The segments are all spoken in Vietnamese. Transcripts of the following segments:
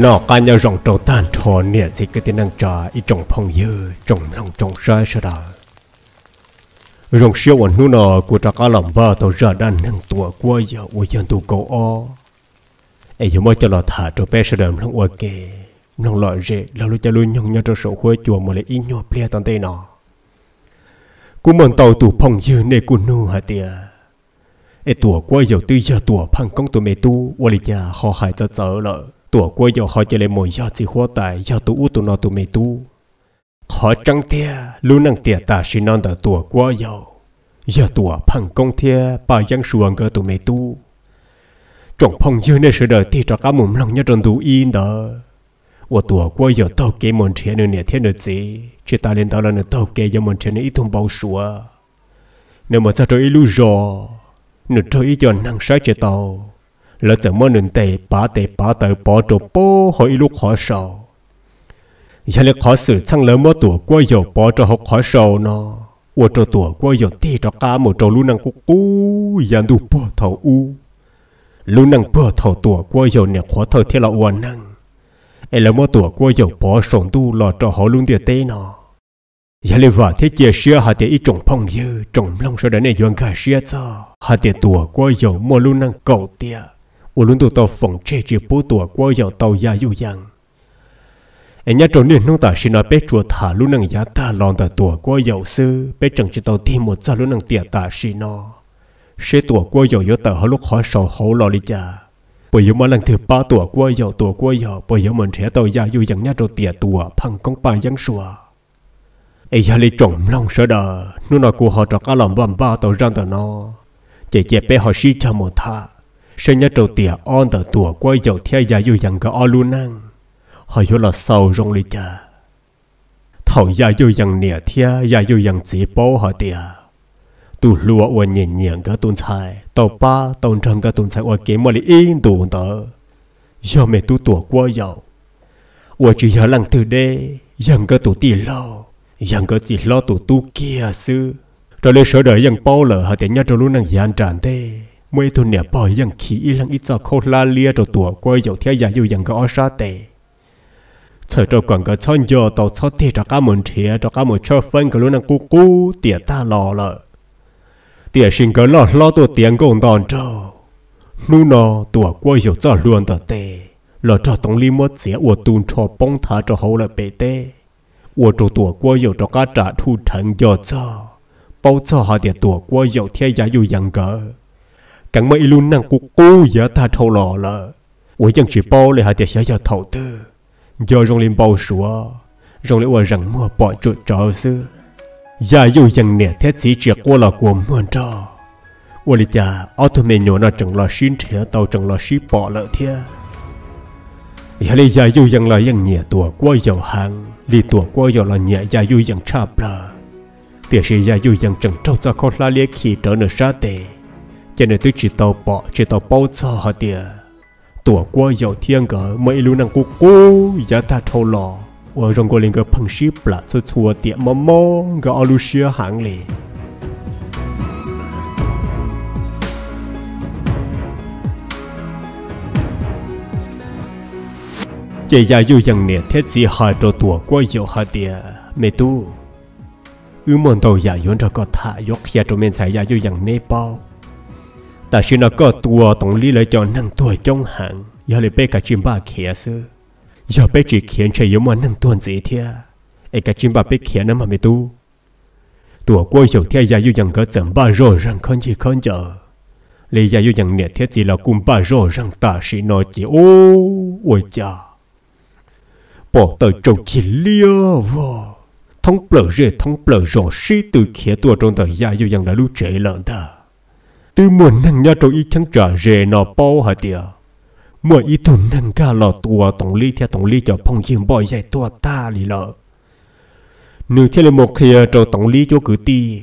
nó cá nhau rong trâu tan trò nè thì cái tên năng trà ít trồng phong dư, trồng lòng trồng sai sao đó rong siêu ổn nu nọ của trà cá lòng ba tàu ra đan năng tua qua giờ của dân tu cầu o. Ai giờ mới cho nó thả trâu bé sao đầm lòng ok kề, lòng lọ rễ là lúc cho luôn nhung nhau trâu sổ khuê chùa mà lại ít nhau ple tan tay nọ. Cú mần tàu tụ phong dư nè cú nu hả tia ấy tua qua giờ tư giờ tua phăng công tụ mẹ tu qua lịch họ hại cho chở lợ tua qua giờ họ chỉ lấy một giờ chỉ hoa tài giờ tụ u tụ nọ tụ mẹ tu họ trăng tia luôn năng tia ta xin non tờ tua qua giờ giờ tua phăng công tia bà giang xuồng cơ tụ mẹ tu trong phong dư nè sự đời thì cho cả mồm lòng nhớ trong tụ in đó 我躲过有到给门前的那天的节，只打连到了那到给有门前的一通报数。那么在这一路上，你这一叫能杀只到， là chẳng mơ nền tệ, bá tệ, bá tờ bó trổ bó hỏi lúc khó sầu giờ là khó xử chăng lớn mơ tuổi quay dầu, bó trổ học khó sầu nó. Ua trổ tuổi quay dầu, tê trọ cá, một trổ lưu năng cú cú dàn đu bó thầu u. Lưu năng bó thầu tuổi quay dầu, nè khó thờ thế là ua năng. Ấy là mơ tuổi quay dầu, bó sổng tu lò trọ họ luôn tiền tê nó. Giờ lên vợ thế chia sẻ hà tế ít trồng phong dư, trồng long, sau đó này dọn cả sẻ cho. Hà tế tuổi quay dầu, mua luôn năng cầu tiệt u luôn tụ phòng chế chỉ bố tuổi qua dầu tàu ya yu yang. Anh nhớ trốn nên nông ta xin nói bé chùa thả luôn năng giá ta lòng ta tuổi qua dầu sư, bé chẳng chỉ tàu thêm một giờ luôn năng tiền ta xin nó sẽ tuổi qua dầu yếu tờ họ lúc khó sầu hậu lo đi cha. Bởi vì mà lần thứ ba tuổi qua giờ tuổi qua giờ bởi vì mình sẽ tàu ra yêu dần nhá rồi tiệt tuổi phăng công ba dân sủa ấy giờ lấy trồng lòng sợ đờ nó nói của họ cho cả lòng bầm ba tàu răng tàu nó chạy chạy bé họ xí cha một thà sẽ nhớ trâu tìa, on tờ tùa, quay dầu theo gia dù dặn cái o luôn năng họ yêu là sâu rong lì cha. Thầu gia dù dặn nè theo gia dù dặn chỉ bố họ tìa. Tu lúa ở nhẹ nhẹ cái tuần sai tàu ba, tàu trăng cái tuần sai ở cái mà lì yên tuần tờ. Giờ mẹ tu tùa quay dầu. Ở chỉ nhớ lăng từ đây dặn cái tù tì lo dặn cái chỉ lo tù tu kia sư rồi lấy sợ đời dặn bao lờ, họ tiền nhớ trâu luôn năng dàn tràn thế mấy tuần nè bỏ dần khí lăng ít cho khâu la lia cho tuổi quay dầu theo giờ yêu dần cái ở sát tệ Thời cho quảng cái chân giờ tàu cho thế cho cả mồn thiệt cho cả mồn cho phân cái luôn năng cú cú tiệt ta lò lợ. Tiền sinh cái lò lo tổ tiền công đòn trâu nu nọ tổ quay dầu cho luôn tờ tệ lò cho tổng lý mất dễ của tuôn cho bông thả cho hậu lại bể tê của cho tổ quay dầu cho cá trả thu thành giờ cho. Bao cho họ tiền tổ quay dầu theo giá dù dặn cỡ càng mấy luôn năng của cố giả ta thâu lò lợ ủa, chẳng chỉ bao lại hạt tiệt sẽ giờ thâu tư. Giờ rong lên bao sủa, rong lên ủa rằng mưa bỏ chuột trò sư giờ dạ dù rằng nẻ thế chỉ triệt qua là của mưa trò. Ủa lý cha ở thôn mình nhỏ nó chẳng là xin thế tàu chẳng là xí bỏ lợ thế giờ lý giờ dù rằng là rằng nhẹ tuổi qua giàu hàng lý tuổi qua giàu là nhẹ giờ dù rằng chạp lợ tiệt sĩ giờ dù rằng chẳng trâu ra khó la liếc khi trở nửa sa tệ cho nên tôi chỉ tàu bỏ, chỉ tàu bao giờ hả tiệt tuổi qua giàu thiên gỡ mấy lúc năng cô cô giá ta thâu lò. Ở trong cô linh gỡ phong ship là cho chùa tiệt mà mò gỡ alu xia hàng lì. Chỉ ra yêu rằng nè thế gì hai chỗ tuổi qua giàu hả tiệt mẹ tu, ư mòn đầu giả yến cho có thả yóc kia cho mình xảy ra yêu rằng nepal ta xin nó có tua tổng lý lại cho năng tuổi trong hàng giờ lại bé cả chim ba kia sư. Giờ bé chỉ khiến chơi yếu mà năng tuần gì thia. Ai cả chim ba bé khiến nó mà mẹ tu. Tua quay yêu thia giờ yêu rằng có chậm ba rồi rằng con chỉ con chờ lấy giờ yêu rằng nẹt thế chỉ là cùng ba rồi rằng ta chỉ nói chỉ ô, ôi cha. Bỏ tờ trâu chỉ liêu vô thông bờ rê thông bờ rổ sĩ từ khía tua trong tờ gia yêu rằng đã lưu trễ lợn ta từ muốn năng nhà trâu ý chẳng trả rề nó bao hả tìa mỗi ý tuần năng ca lọ tùa tổng lý theo tổng lý cho phong dương bòi dạy tùa ta lì lợ. Nửa thế là một khi trâu tổng lý cho cử ti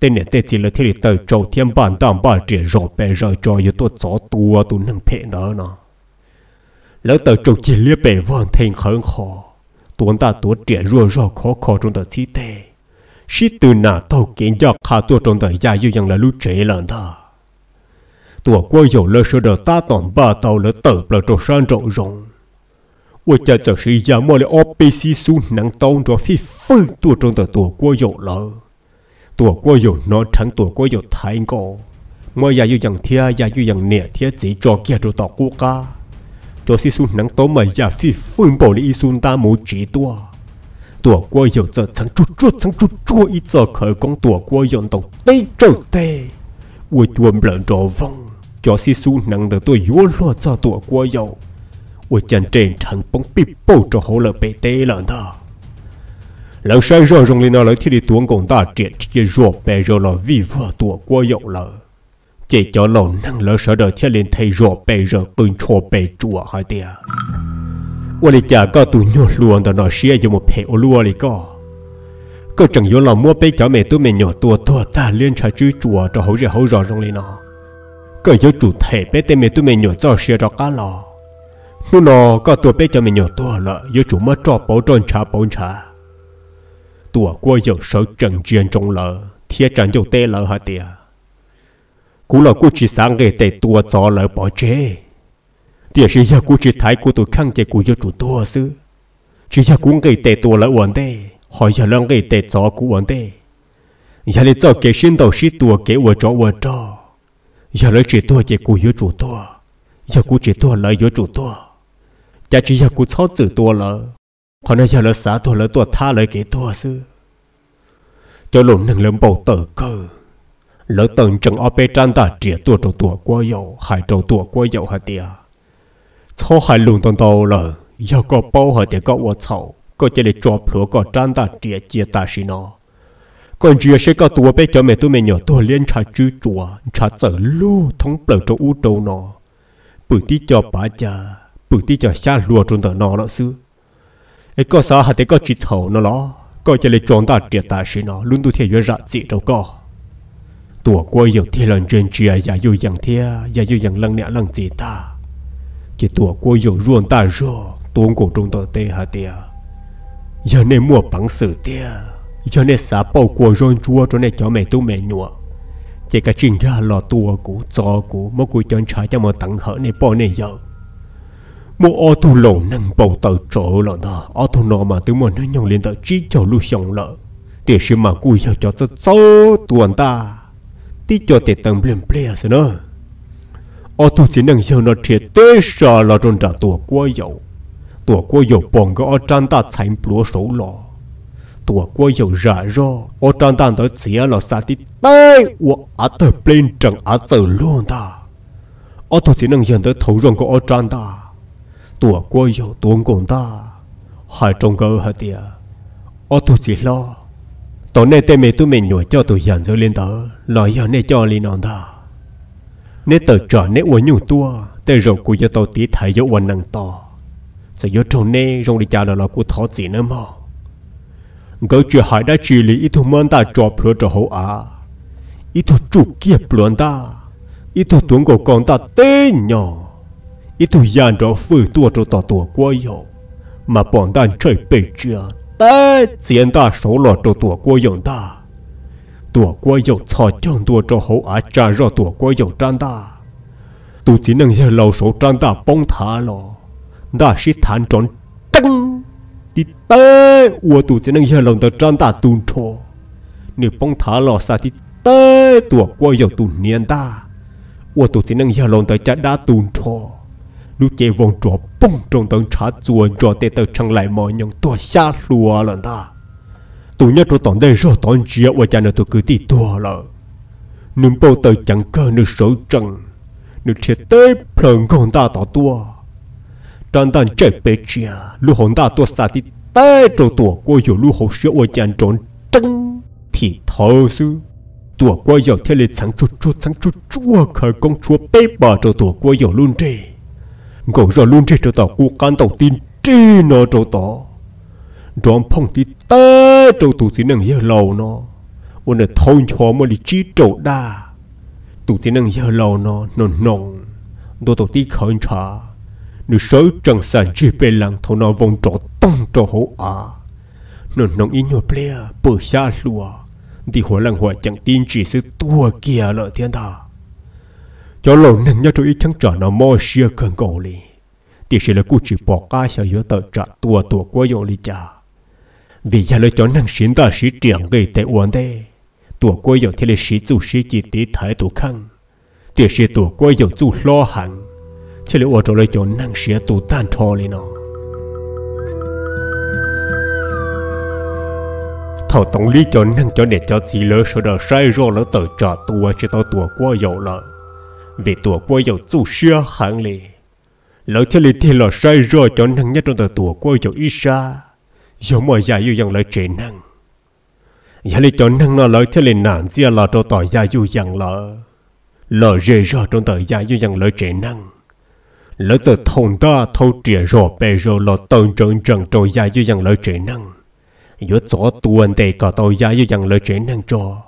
tên này tên chỉ là thế là tờ trâu thiên bản tạm bà trẻ rộ bè rời cho yếu tùa gió tùa tù năng phê nở nó lỡ tờ trâu chỉ lia bè vòn thành khẩn khó tuấn ta tuột trẻ rùa rò khó khó trong tờ chi tê. Sĩ từ nà tàu kiến cho khá tuột trong tờ gia yêu yang là lưu trẻ lần ta 躲过有乐社的大短霸，到了德布罗山中中。我家就是一家莫里奥贝西苏，能当着非分多中的躲过有了，躲过有乐城，躲过有泰国。我也有阳天，也有阳热贴，只着接着到国家。这些苏能多么也非分包的一苏大木几多。躲过有这层住住层住住一座开供躲过用的对着对，我准备着风。cho si su nặng được tôi yếu lo cho tuổi quá yếu, tôi chân trên thằng bóng bị bầu cho hồ lợ bê tê lợn đó. lần sau rồi rong lên nó lấy thiết đi tuấn cùng ta triệt chia rùa bè rồi là vì vợ tuổi quá yếu lợ chỉ cho lầu năng lỡ sợ đời thiết lên thầy rùa bè rồi cưng cho bè chùa hai tia. Ôi lì chả có tụi nhỏ luôn đó nói xia cho một phe ô lúa lì có có chẳng yếu là mua bê cháu mẹ tôi mẹ nhỏ tua tua ta liên trả chữ chùa cho hậu rẻ hậu rõ rong lên nó có yếu chủ thể bé tên mẹ tụi mẹ nhỏ cho xe cho cá lò. Nó nó có tuổi bé cho mẹ nhỏ tuổi là yếu chủ mất cho bảo tròn trà bảo trà. Tuổi qua yếu sở trần chuyên trong lợ thiết trần yếu tê lợ hả tìa. Cú lợ cú chỉ sáng ngày tệ tuổi cho lợ bỏ chế tìa sĩ yếu cú chỉ thái cú tôi khăng chế cú yếu chủ tuổi sư chỉ yếu cú ngày tệ tuổi lợ ổn tê, hỏi giờ lợ ngày tệ cho cú ổn tê. Giờ này cho kế sinh đầu sĩ tuổi kế ổn cho ổn cho giờ lấy chỉ tuổi chỉ cú yếu chủ tuổi giờ cú chỉ tuổi lấy yếu chủ tuổi chả chỉ giờ cú chó chữ tua lỡ còn nó giờ là xã tua lỡ tua tha lấy cái tua sư cho lùn nâng lên bầu tờ cơ. Lỡ tầng trần ở bên trang ta chỉ tua trâu tua qua dầu hai trâu tua qua dầu hai tia cho hai lùn tông tàu lỡ giờ có bao hai tia có ô chậu có chỉ để cho phở có trang ta chỉ chỉ ta xin nó còn chưa sẽ có tua bên cho mẹ tôi mẹ nhỏ tôi liên trà chữ chùa trà sợ lu thông bờ cho u trâu nó bự tí cho bà cha, bự tí cho xa lùa trong tờ nó đó xứ. Ấy có sao hạt tế có chỉ thầu nó lo có cho lấy chọn ta triệt ta sĩ nó luôn tu thiệt với rạ dị đâu có. Tua qua yêu thiệt lần trên chia giả yêu yang thiệt giả yêu yang lăng nẹt lăng gì ta. Chỉ tua qua yêu ruộng ta rồi tuôn cổ trong tờ tê hạt tia giờ nên mua bằng sự tia cho nên xã bầu của rôn chua cho nên cho mẹ tu mẹ nhua chỉ cả chuyện ra lò tua cũ cho cũ mỗi cuối chọn trái cho một tặng hở này bỏ này giờ một ô tô lầu nâng bầu tờ chỗ lợn đó ô tô nọ mà tôi muốn nó nhong lên tờ chỉ cho lưu xong lợ để xem mà cùi giờ cho tớ sâu tuần ta tí cho tiền tầng lên blea sẽ nữa ô tô chỉ nâng giờ nó triệt tế sợ là trong trả tuổi quá dầu tuổi quá dầu bọn cái ô trang ta thành bùa sổ lọ tuổi qua dầu rã ro. Ô trang ta tới xía là sa tí tay của á tờ blem chẳng á tờ luôn ta. Ô tô chỉ nâng giờ tới thấu rong cái ô trang ta. Tuổi qua dầu tuôn cùng ta. Hai trong cơ hả tia ô tu chỉ lo. Tối nay tên mẹ tôi mình nhồi cho tôi dàn dơ lên tờ. Lo giờ nay cho lên non ta. Nếu tờ trở nếu uống nhiều tua. Tờ rồi của cho tôi tí thấy dấu uống năng to. Nhớ trong nay rong đi cha là lo của thọ gì nữa mà gỡ chuyện hải đã chỉ lý ít thu mơn ta cho phở cho hậu á ít thu chủ kia luôn ta ít thu tuấn của con ta tê nhỏ. Ít tu gian cho phơi tua cho tao tua quá yêu mà bọn ta chơi bể chưa tê tiền ta số lọ cho tua quá yêu ta. Tua quá yêu cho chọn tua cho hậu á trả ra tua quá yêu trang ta. Tu chỉ năng giờ lâu số trang ta bông thả lọ đã sĩ thản tròn tăng tí tê ua tù chỉ năng hiền lòng tờ trang ta tùn trô nếu bông thả lò xa tí tê tùa quá dầu tù niên ta. Ua tù chỉ năng hiền lòng tờ chả đá tùn trô lúc chạy vòng trò bông trong tầng trả chuồn cho tê tờ trăng lại mọi nhông tùa xa lùa lần ta. Tù nhất cho tổng đây rồi tổng chia ua cha nó tù cứ tì tùa lợ nương bao tờ chẳng cơ nương sổ trăng nương chết tê plờn gòn ta tỏ tùa tua tràn chạy bê bà trò tua ngồi rồi luôn trên tàu cú can tin nó trâu tỏ đón phong thì ta trâu tụ sĩ năng giờ lâu nó ôn là thôn cho mà đi chi trâu đa tụ sĩ năng giờ lâu nó nó nồng đồ tàu tí khởi trả nếu sớ trần sản chỉ bê lăng thâu nó vòng trọ tông trọ hổ à. Nó nông ý nhột plea à, bờ xa lùa. Thì hóa lăng hóa chẳng tin chỉ sự tua kia lợi thiên thà cho lộ nâng nhá cho ý chẳng trả nó mò xìa cơn cổ lì. Thì sẽ là cụ chỉ bỏ cá xa yếu tờ trả tua tua quá yếu lì chà. Vì giá lợi cho năng xin ta sĩ triển gây tệ uốn đây tua quá yếu thì là sĩ chủ sĩ chỉ tí thái tù khăn. Thì sẽ tua quá yếu chủ lo hẳn chỉ là ở chỗ lấy chỗ năng sĩ tu tan thò lên nó thảo tổng lý cho năng cho để cho gì lỡ số đỡ sai rồi lỡ tờ trả tua chỉ tao tua qua dầu lỡ vì tua qua dầu chủ sĩ hàng lì, lỡ cho lý thì là sai rồi cho năng nhất trong tờ tua qua cho ít xa giống mọi gia yêu yang lỡ chế năng giá lý cho năng nó lỡ cho lý nản gì là cho tỏi gia yêu yang lỡ lỡ rề rõ trong tờ gia yêu yang lỡ chế năng lỡ tờ thông ta thâu trịa rồi, bề rồi lỡ tơn trơn trần trôi gia dư dàng lỡ trẻ năng. Yếu tổ tuần để cả tàu gia dư dàng lỡ trẻ năng cho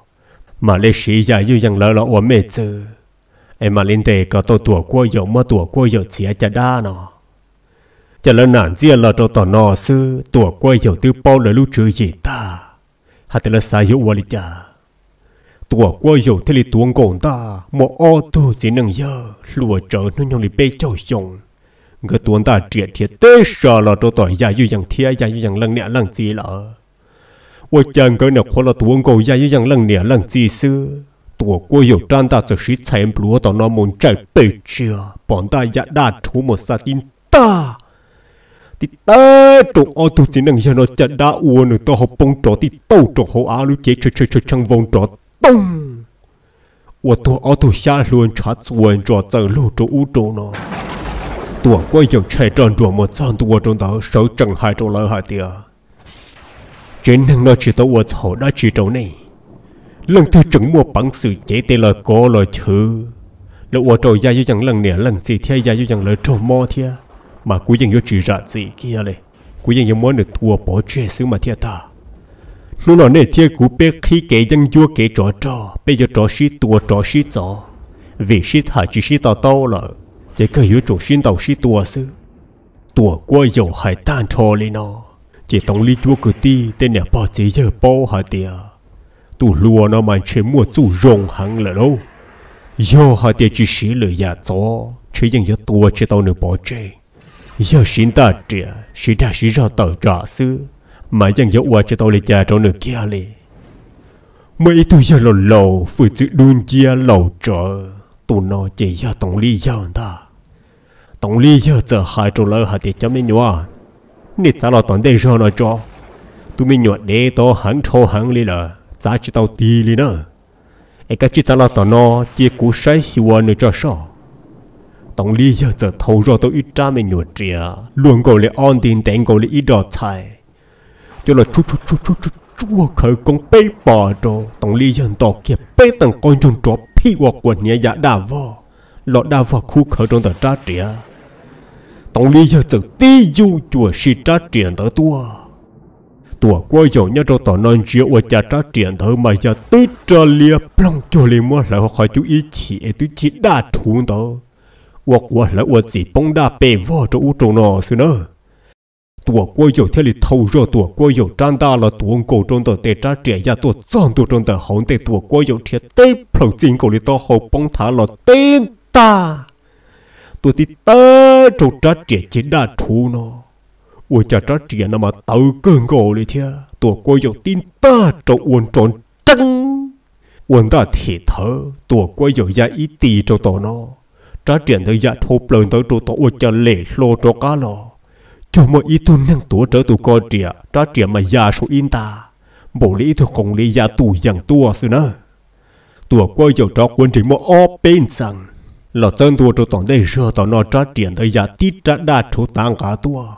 mà lê sĩ gia dư dàng lỡ là ổ mê chứ em mà linh tề cả tàu tuổi qua dầu mà tuổi qua dầu chia chả đa nó chả lần nản chia lỡ cho tỏ nọ sư tuổi qua dầu tư bao lỡ lưu trừ gì ta? Hạt là sai lý chả. ตัวกัวอยู่ที่ลิตวงกงตาหมอออตูจีนังเยอะลัวเจอนุ่ยงลิเป้เจ้าชงก็ตัวตาเจียเทียเตชะละตัวต่อยาอยู่อย่างเทียยาอยู่อย่างลังเนี่ยลังจีละว่าจังก็เนี่ยคนละตัวกงยาอยู่อย่างลังเนี่ยลังจีซื้อตัวกัวอยู่จานตาจะชิดใช้ปลัวต่อนอมุนใจเปิดเชื่อปอนตายาดาทูหมดสตินตา thì ta trộn ô tu chỉ năng cho nó chặt đá uo nữa tao học bông trọ thì tao trộn hồ áo lúc chế chơi chơi chơi chăng vòng trọ Tùng! Ủa tù áo tù xa luôn trả xuân cho tờ lưu trụ ú trụ nó. Tùa quay dòng chạy tròn tùa một chân tùa trong đó chẳng hai trong lỡ hai tìa. Trên năng nó chỉ tàu ua thổ đã chỉ trâu này. Lần thứ chẳng mua bằng sự chế tê lời có lời chứ. Lỡ ua trâu ra dù chẳng lần nẻ lần gì thế ra dù chẳng trâu mò thế. Mà cuối dành dù chỉ ra gì kia lệ. Cuối dành dù muốn được thua bỏ chế xứ mà thế ta nó nói nè theo cú bé khi kể dân vua kể trò trò, bây giờ trò sĩ tua trò sĩ trò vì sĩ thả chỉ sĩ tao tao là, chỉ có hiểu trò sĩ tao sĩ tua sư. Tua qua dầu hải tan trò lên nó chỉ tông lý chúa cử ti, tên nè bỏ chỉ giờ bỏ hả tiệt tu lùa nó mà chế mua chủ rong hàng là đâu? Giờ hả để chỉ sĩ lừa giả cho chế dân giờ tua chế tao nửa bỏ chế giờ xin ta trẻ sĩ ta sĩ ra tao trả sư mà chẳng dấu qua cho tao lấy cha cho được kia lì. Mấy tôi giờ lò lò phải tự đun chia lò trở. Tu nó chỉ giờ tổng lý giờ ta. Tổng lý giờ giờ hai chỗ lỡ hạt để cho mình nhua nít sao là toàn đây rồi nó cho. Tụi mình nhua để to hắn thô hắn lì là giá chỉ tàu tì lì nữa ai cái chỉ sao là toàn nó chỉ cú sai xua nữa cho sao tổng lý giờ giờ thâu rồi tôi ít ra mình nhột trìa. Luôn gọi là on tiền, tiền gọi là ít đọt cho là chú chú chú chú chú chua khởi con bê bò rồi. Tổng lý dân tổ kia bê tầng con tròn trọ phi hoặc quần nhà giả đà vò. Lọ đà vò khu khởi trong tờ trá trịa. Tổng lý dân tự tí du chùa si trá trìa tờ tua. Tua quay dầu nhớ cho tao non chia ở cha trá tiền thơ mà giờ tí trà lia plong cho lì mua lại khỏi chú ý chỉ ở chú chỉ đa thú tờ. Hoặc hoặc lại hoặc chỉ bóng đa bê vò cho u trâu nó xưa nữa tua quay dầu thế li thâu rơ tua quay dầu trang đa là tuồng cổ trong tờ tê trá trẻ ya tua trang tua trong tờ hồn quay dầu thiệt tê phẩu chính cổ li to hậu bóng thả là tên ta tua tí tơ trâu trá trẻ chỉ đa thú nó ua cha trá trẻ nó mà cổ li thia tua quay dầu tin ta trâu uốn tròn trăng uốn ta thể thở tua quay dầu ya ít tì trâu tò nó trá trẻ tới ya thô plơn tới trâu tò ua lệ lô trâu cá lò 了，就么一顿能多着都高钱，这钱嘛呀数因大，冇理头公里呀都样多是呢，多过有着稳这么二边上，老真多着到那热到那这钱的呀地这大出当个多。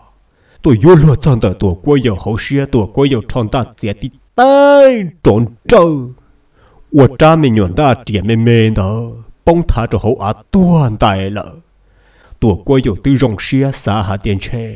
tôi vô lo chọn tờ tuổi quay giờ hậu xia tuổi quay giờ chọn ta sẽ đi tay trộn trâu và cha mình nhuận ta chỉ mê mê đó bông thả cho hậu á tuan tài lợ tuổi quay giờ tư rong xia xa hạ tiền chê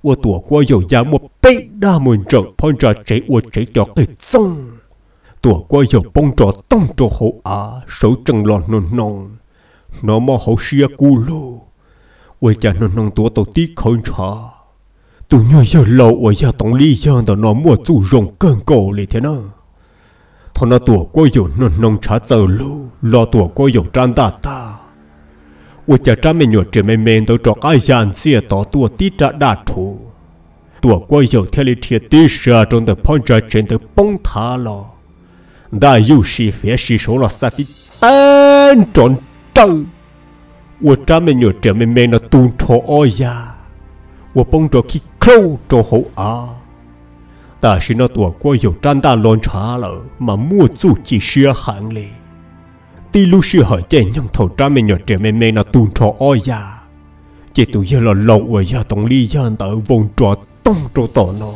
我躲过有家么被大门着碰着这我这叫给中，躲过有帮着动着好啊，手正乱弄弄，那么好些咕噜，我家弄弄多到低口茶。tụi nhỏ giờ lâu ở giờ tổng lý giờ đó nó mua chủ rồng cơn cổ lì thế nào thôi nó tuổi qua dụ nó nông trả giờ lu lo tuổi qua dụ tràn ta ta 我家长们女姊妹们都找个样子到多地找大处，多过有天里天地上中的碰着真的崩塌了，那有时也是受了啥的单种症。我长们女姊妹们那都错哦呀，我碰着去抠着好啊。但是那多过有长大乱差了，嘛莫做起血汗嘞。ti lu sư hỏi chế nhân thầu ra mình nhỏ trẻ mẹ mẹ nó tuôn trò oi ya chế tụ giờ là lâu ở giờ tổng ly giờ tờ vòng trò tông trò tỏ nó.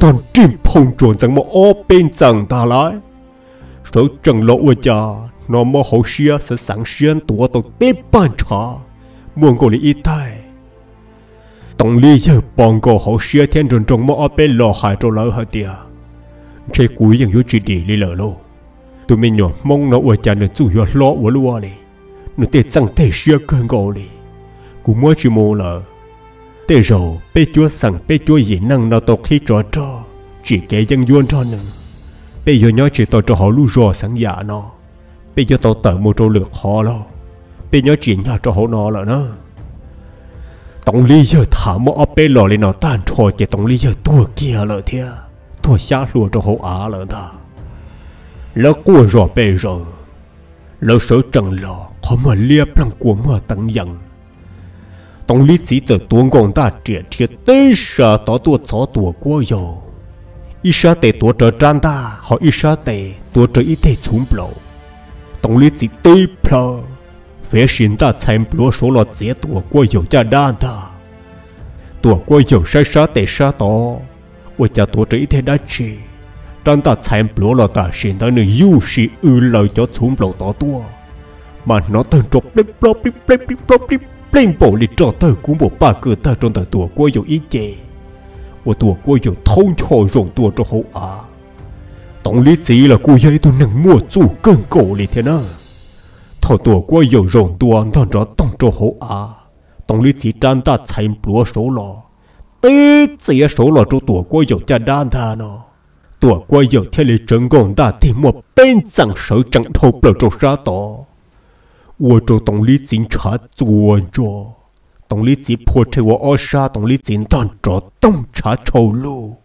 Đòn chim phong tròn chẳng mà ô bên chẳng ta lại số chẳng lộ ở giờ nó mà hậu xia sẽ sẵn xuyên tụa tổ tế bàn trò. Muốn gọi lý ít tai tổng lý giờ bọn cô hậu xia thiên trần tròn mà ở bên lò hải trò lỡ hả tìa. Chế cuối dân yếu chỉ đi lý lỡ lâu tụi mình nhỏ mong nó ở nhà nó chủ yếu lo ở lúa đi. Nó tê chẳng thể xưa cơn gỗ đi. Cú mua chỉ mua là, tê rồi bê chúa sẵn, bê chúa gì năng nó tộc khi trò trò, chỉ kể dân yuan cho nữa bây giờ nhớ chỉ tao cho họ lú rò sẵn giả nó. Bây giờ tao tự mua trâu lược họ lo. Bê nhớ chỉ nhà cho họ nó là nó. Tổng lý giờ thả mua ở bên lò lên nó tan trôi chỉ tổng lý giờ tua kia là thia. Tua xa lùa cho họ á là ta. Lỡ của rõ bề rồi Lỡ sở trần lò Khó mà lia bằng của mà tăng dần Tổng lý chỉ trở tuôn gồm ta trẻ thiết Tế sở tỏ tùa chó tùa của dầu Ý sở tế tùa trở trang ta, Họ ý sở tế tùa trở ý tế chúng bộ Tổng lý chỉ tế bờ Phía sinh ta chém bộ số lọ dễ tùa của dầu cha đàn ta. Tùa của dầu sai sở tế sở tỏ, Ôi cha tùa trở ý tế đã chỉ trong ta xem bữa lọt ta xin ta nơi yêu sĩ ư lời cho xuống lầu to tua. Mà nó tên trọc bếp bếp bếp bếp bếp bếp bếp bếp bộ lịch trò tơ của một ba cửa ta trong tờ tuổi qua dầu ý chê ôi tuổi qua dầu thông cho rộng tuổi cho hậu à tổng lý chỉ là cô dây tôi nâng mua chủ cơn cổ lì thế nào. Thọ tuổi qua dầu rồng tua thằng đó tông cho hậu à tông lý chỉ tràn ta chạy bùa số lò. Tê chỉ số lò cho tuổi qua dầu cha đan thà nó. tuổi qua dầu theo lý trấn gòn ta thì một bên chẳng sợ chẳng thâu bờ cho sa to 我做动力警察做着，动力警破车我二杀动力警当着洞察丑路，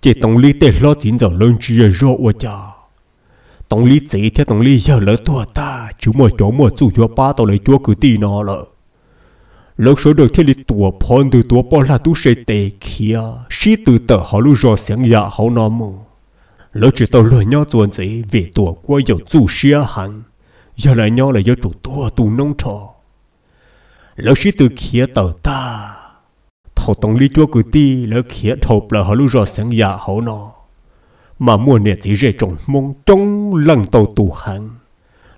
这动力得老警长轮直接说我家。tổng lý chỉ theo tổng lý giờ lỡ tua ta chú mua chỗ mua chủ yếu ba tàu lấy chúa cứ tì nó lỡ lúc số được thiết lý tuổi phan từ tuổi bỏ là tu sẽ tệ kia sĩ từ tờ họ lưu rõ sáng dạ họ nó mù lúc chỉ tàu lừa nhau chuẩn gì về tuổi qua dầu chủ xia hàng giờ lại nhau là do chủ tuổi tu nông trò. Lúc sĩ từ kia tờ ta. Thầu tổng lý chúa cử ti, lỡ kia thầu là họ lưu rõ sáng dạ họ nó mà mua nè chỉ rẻ trồng mong trong lần tàu tù hàng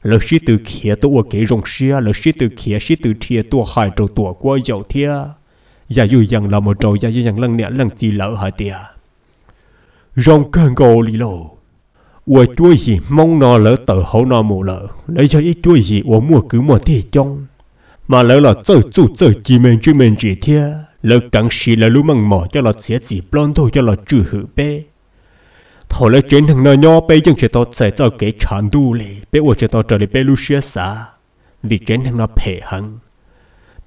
lỡ sĩ tử kia tôi kể rong xia, lỡ sĩ tử kia sĩ tử kia tôi hại trâu tôi qua giàu thia. Giả dụ rằng là một trâu giả dụ rằng lần nẻ lần chi lỡ hả tia rong cơn gò lì lô ủa chuối gì mong nó lỡ tờ hậu nó mù lỡ. Lấy cho ít chuối gì ủa mùa cứ mùa thì trong mà lỡ là tớ chủ tớ chỉ mình chỉ mình chỉ thia. Lỡ cắn xì lỡ lú măng mỏ cho lỡ xé chỉ plon thôi cho lỡ trừ hữu bê thổ lấy chuyện thằng nó nhỏ bây giờ chỉ tao sẽ cho cái chán đủ lì bây giờ chỉ tao trở lại bây lúc xưa xa vì chuyện thằng nó phê hăng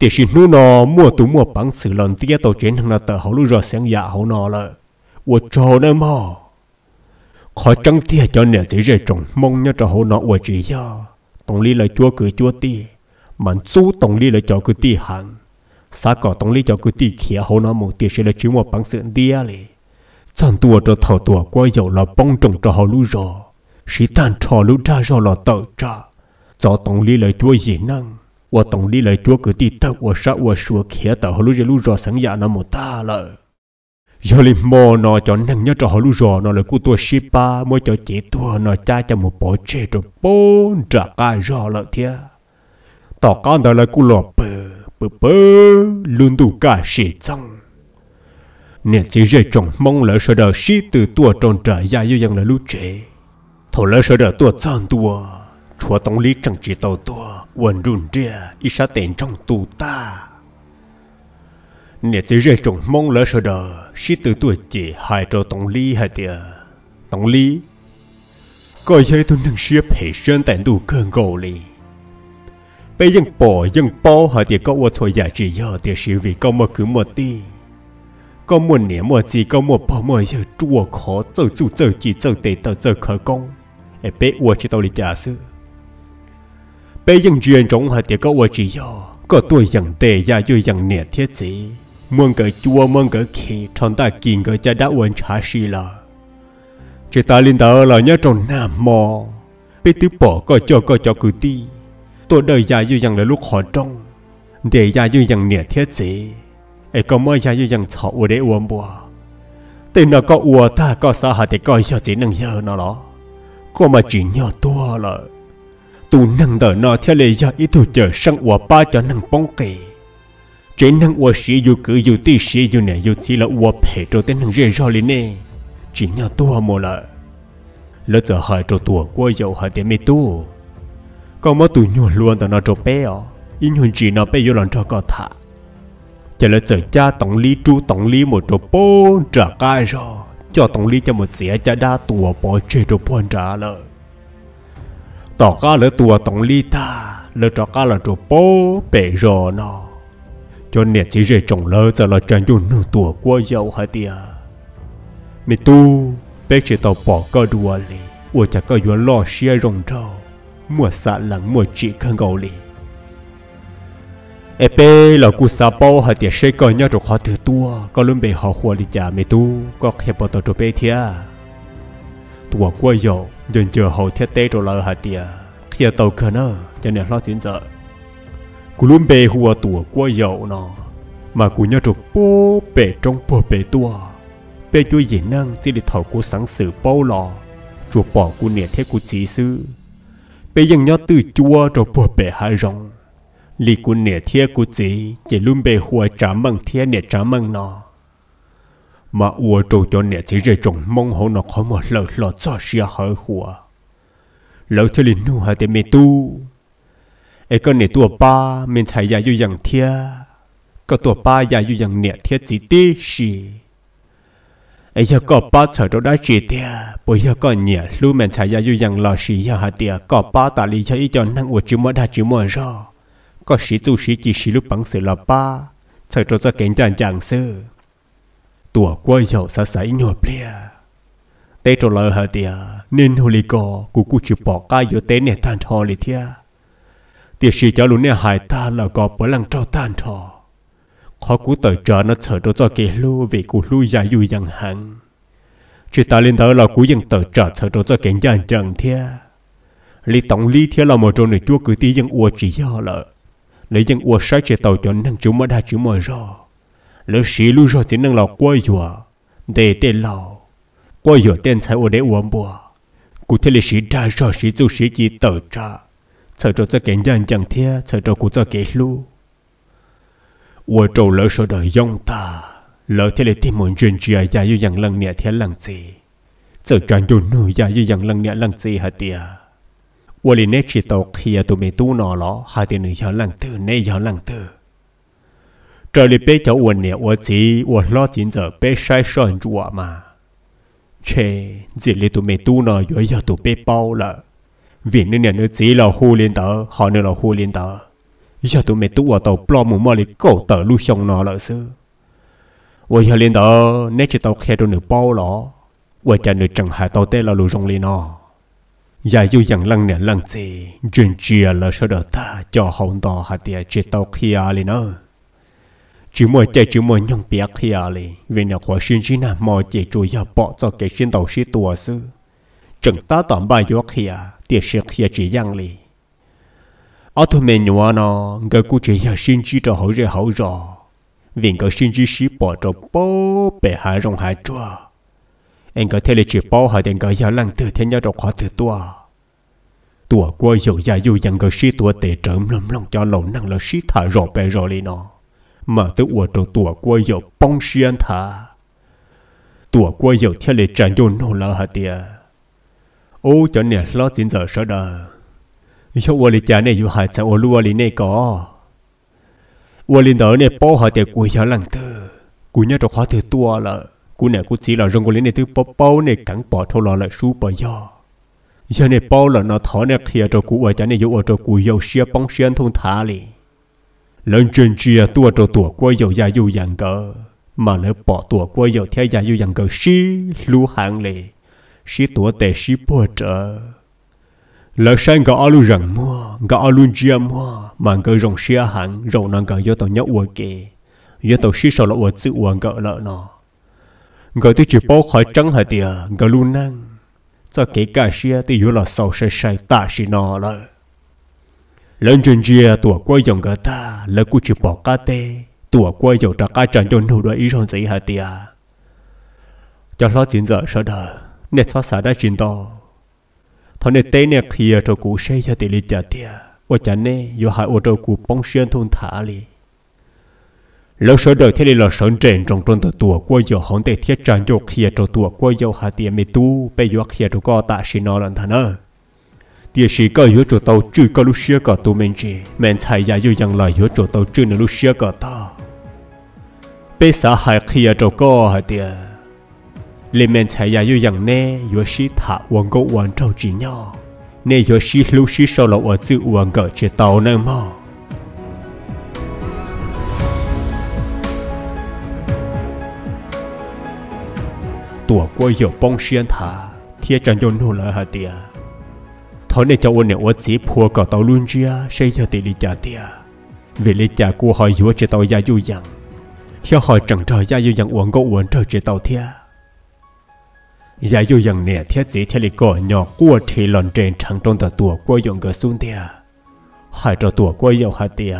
thì xin nu nó mua tụ mua bằng sự lần tía tao chuyện thằng nó tờ hậu lúc rồi sáng dạ hậu nó là ủa cho nó mò khó chẳng tia cho nè chỉ dễ trồng mong nhá cho hậu nó ủa chỉ cho tổng lý là chúa cứ chúa tì mà chú tổng lý là cho cứ tì hàng xa có tổng lý cho cứ tì khía hậu nó một tía sẽ là chú mua bằng sự tía lì chẳng tua cho thọ tua quay dầu là bông trồng cho họ lú rò sĩ tan trò lú ra rò là tờ trả cho tổng lý lời chúa gì năng và tổng lý lời chúa cứ đi tờ và sa và sủa khía tờ họ lú ra lú rò sáng dạ nó một ta lợ giờ lên mò nó cho năng nhớ cho họ lú rò nó là cú tua sĩ ba mới cho chỉ tua nó cha cho một bộ chế cho bốn trả cái rò lợ thia tỏ con đó là cú lọ bờ bờ bờ luôn đủ cả sĩ trong nên chỉ rơi trồng mong lỡ sợ đỡ sĩ từ tua tròn trở ra yêu dân là lũ trẻ thổ lỡ sợ đỡ tua chọn tua, chúa tông lý chẳng chỉ tàu tua quần run ria y sát tên trong tù ta. Nên chỉ rơi trồng mong lỡ sợ đỡ sĩ từ tua chỉ hai cho tông lý hai tia tông lý có dây tôi nâng xếp hệ sơn tại đủ cơn gầu li bây giờ bỏ dân bao hai tia có ô thôi giả chỉ giờ tia sĩ vì có một cứ một tia có một niệm, một gì có một bao một giờ chua khó giờ chủ giờ chỉ giờ để tờ giờ khởi công. Ở bé ua chỉ tao đi trả sư. Bé dân truyền trong hạt tiệt có ua chỉ do, có tuổi dân tệ ra cho dân niệm thiết gì muốn cái chua muốn cái khi trong ta kinh cái cha đã uốn trả xì là chỉ ta linh tờ là nhớ trong nam mò. Bé tứ bỏ có cho có cho cứ đi tôi đời ra cho dân là lúc khó trong để ra cho dân niệm thiết gì ai có mới ra như chảo ở để uống bùa. Tên nó có uống ta có sao hả thì coi cho chỉ năng giờ nó đó. Có mà chỉ nhỏ tua là tu năng đỡ nó theo lời cho ý tu chờ sang uống ba cho năng bóng kỳ. Chỉ năng uống sĩ dù cứ dù tí sĩ dù nè dù chỉ là uống phê cho tên năng rơi ra lên nè chỉ nhỏ tua một là lỡ giờ hai cho tua qua dầu hai tiền mi tu. Có mà tu nhỏ luôn tao nó cho bé à ít nhỏ chỉ nó bé vô lần cho có thả cho là giờ cha tổng lý chú tổng lý một chỗ bốn trả cái rồi. Cho tổng lý cho một dĩa cha đa tùa bỏ chế chỗ bốn trả lời. Tỏ ca lỡ tùa tổng lý ta lỡ trả ca là chỗ bố bể rồi nó cho nên chỉ rể trồng lỡ giờ là chẳng dùng nửa tùa qua dâu hả tìa. Mẹ tu bé chỉ tàu bỏ cơ đùa lì ủa chả cơ yuan lo xe rồng trâu. Mùa xạ lắng mùa chỉ khăn gầu lì ép là cú sa bao hay tiệt sẽ coi nhau trong khó từ tua. Có luôn bề họ hoa đi chả mẹ tu có khép bao tàu cho bé thia. Tua qua dầu dần chờ hậu thiết tế rồi lại hạt tiệt khi tàu cơ nữa cho nên lo diễn giờ cú luôn bề hoa tua qua dầu nó mà cú nhau trong bố bể trong bố bể tua. Bể chui dễ năng chỉ để thầu cú sáng sự bao lo, chùa bỏ cú nè thế cú chỉ sư nhau từ chua trong bố bể hai rong lì cú nè thiê cú chỉ chỉ luôn bề hùa trả măng thiê nè trả măng nọ. Mà ua trâu cho nè chỉ rơi trồng mong hồ nó khó một lỡ lỡ cho xia hở hùa. Lỡ cho linh nu hà tê mê tu ấy con nè tua ba, mình chạy dạy yêu yang thiê có tua ba dạy yêu yang nè thiê chỉ tê xì. Ấy giờ có ba chờ đâu đã chỉ tia bây giờ có nhẹ lu mình chạy dạy yêu yang lỡ xì ya hà tia có ba ta lì cho ý cho năng ua chỉ mua đã chỉ mua rồi có sĩ tu sĩ chỉ sĩ lúc bằng sự là ba sợ cho cho cảnh chàng chàng sư. Tua qua dầu sa in nhột plea, tế cho lời hờ tia nên hồ lì gò cụ cụ chỉ bỏ ca yếu tế nè tàn thò lì thia tiệt sĩ cho luôn nè hài ta là gò bỏ lăng trâu tàn thò. Khó cú tờ trợ nó sợ cho cho kẻ lưu vì cụ lưu dài dù dần hẳn. Chỉ ta lên thở là cú dân tờ trợ sợ cho cho cảnh chàng chàng thia lý tổng lý thia là một trong những chúa cử tí dân ua chỉ do lợi lấy dân ua sai chế tàu cho năng chú mà đa chú mà rõ lỡ xí lưu rõ chỉ năng là quay dùa, để tên lào quay dùa tên sai ua để uống bùa. Cụ thể là xí đa rõ xí dù xí chỉ tờ ra sợ cho cho kẻ nhân chẳng thế sợ cho cụ cho kẻ lu ua trâu lỡ sợ đời dông ta lỡ thế là tìm muốn chuyện chia ra như dạng lần nè thế lần gì sợ trang dù nữ ra như dạng lần nè lần gì hả tiệt 我里那知道khi tôi mới tu nó lo hai tiền nữa giờ lăng tư này giờ lăng tư这里被叫我呢我只我老紧着被晒上住嘛切这里都没tu nó giờ giờ tôi bị bao了 vì nữa nè nữa chỉ là hồ liên tờ họ nữa là hồ liên tờ giờ tôi mới tu ở tàu plo một mà li cổ tờ lu xong nó là sư 我要连到那知道开着你包了，我家你正还到带了路上里呢。 giờ dù rằng lăng nè lăng gì, chuyện chia là sao đó ta cho hồng đỏ hạt địa chỉ tàu kia lên nữa chỉ mua chạy, chỉ mua nhung bia kia lên vì nó khó sinh chỉ là mua chạy chủ yếu bỏ cho cái sinh đầu sĩ tua sư. Chẳng ta tạm bài yếu kia địa sĩ kia chỉ yang lì. ở thôi mình nhua nó người cụ chỉ yếu sinh chỉ cho hậu rồi hậu rồi vì cái sinh chỉ sĩ bỏ cho bố bé hai rong hai chua anh có thể là chỉ bao anh đến cái lăng từ thiên nhau trong khóa từ tua. Tua qua dầu ya dù rằng cái sĩ tua tệ trộm lầm lòng cho lâu năng là sĩ thả rõ bè rõ lên nó. Mà tôi ua trâu tua qua dầu bông xiên thả. Tua qua dầu theo lệ tràn vô nô là hạt tia ô, cho nè, lo chính giờ sợ đờ. Cho ô lì cha này dù hại cha ô lúa lì này có. Ô lì đỡ này bao hạt tiệt cùi cho lăng từ. Cùi nhớ trong khóa từ tua là cú này cú chỉ là rong lên này từ bao bao này cắn bỏ thâu lò lại su bởi giờ, giờ này bao là nó thọ này kia cho cú ở cha này yêu ở cho cú yêu xia bóng xia thôn thả lì lần trên chia tua cho tua qua yêu ya yêu yang cờ mà lỡ bỏ tua qua yêu theo ya yêu yang cờ xí lu hàng lì xí tua tệ xí bỏ trở lỡ sang gõ luôn rằng mua gõ luôn chia mua mà gỡ rồng xia hàng rồng năng gỡ do tàu nhớ uổng kì. Do tàu xí sau là uổng tự uổng gỡ lỡ nó gọi tôi chỉ bao khỏi trắng hả tìa gọi luôn năng cho kể cả xia thì yếu là sau sẽ sai ta xí nọ lỡ lần trên chia tuổi qua dòng gà ta, lỡ cú chỉ bỏ cá tê tuổi qua dòng trả cá tràn cho nụ đôi ý rong giấy hả tìa. Cho lo chín giờ sợ đờ nè thoát xả đã chín to. Thọ nè tê nè kia cho cụ xe cho tỷ lệ trả tìa. Ô chả nè yo hai ô tô cụ bóng xuyên thôn thả lì lâu sau đời thế là sống trên trong trong tờ tua qua giờ hỏng tê thiết trang cho kia cho tuổi qua giờ hai tiền mê tu bây giờ kia cho có tạ xin nó lần thằng ơ tiền sĩ có yếu cho tàu chưa có lúc xưa có tu mình chỉ mình thấy ra yếu yang lại yếu cho tàu chưa nữa lúc xưa có ta bây giờ hai kia cho có hai tiền lên mình thấy ya yếu yang nè yếu sĩ thả uang go uang trâu chỉ nhau nè yếu sĩ lúc shi sau là uang chữ uang gỡ chỉ tàu nè mà tuổi qua yu bông xuyên thả thiết chân yon nô lại hả tia thôi cho ôn nè uang chỉ phua cả tàu luôn chia xây cho tỷ lý trả tia vì lý trả của họ yu chỉ tàu ya yu yang theo họ chẳng trời ya yu yang uang gốc uang trâu chỉ tàu thiệt giờ yêu rằng nè thiết chỉ thiết lý cổ nhỏ của thì lòn trên trắng trong tờ tuổi của dùng gỡ xuống tia hỏi trò tuổi của yêu hai tia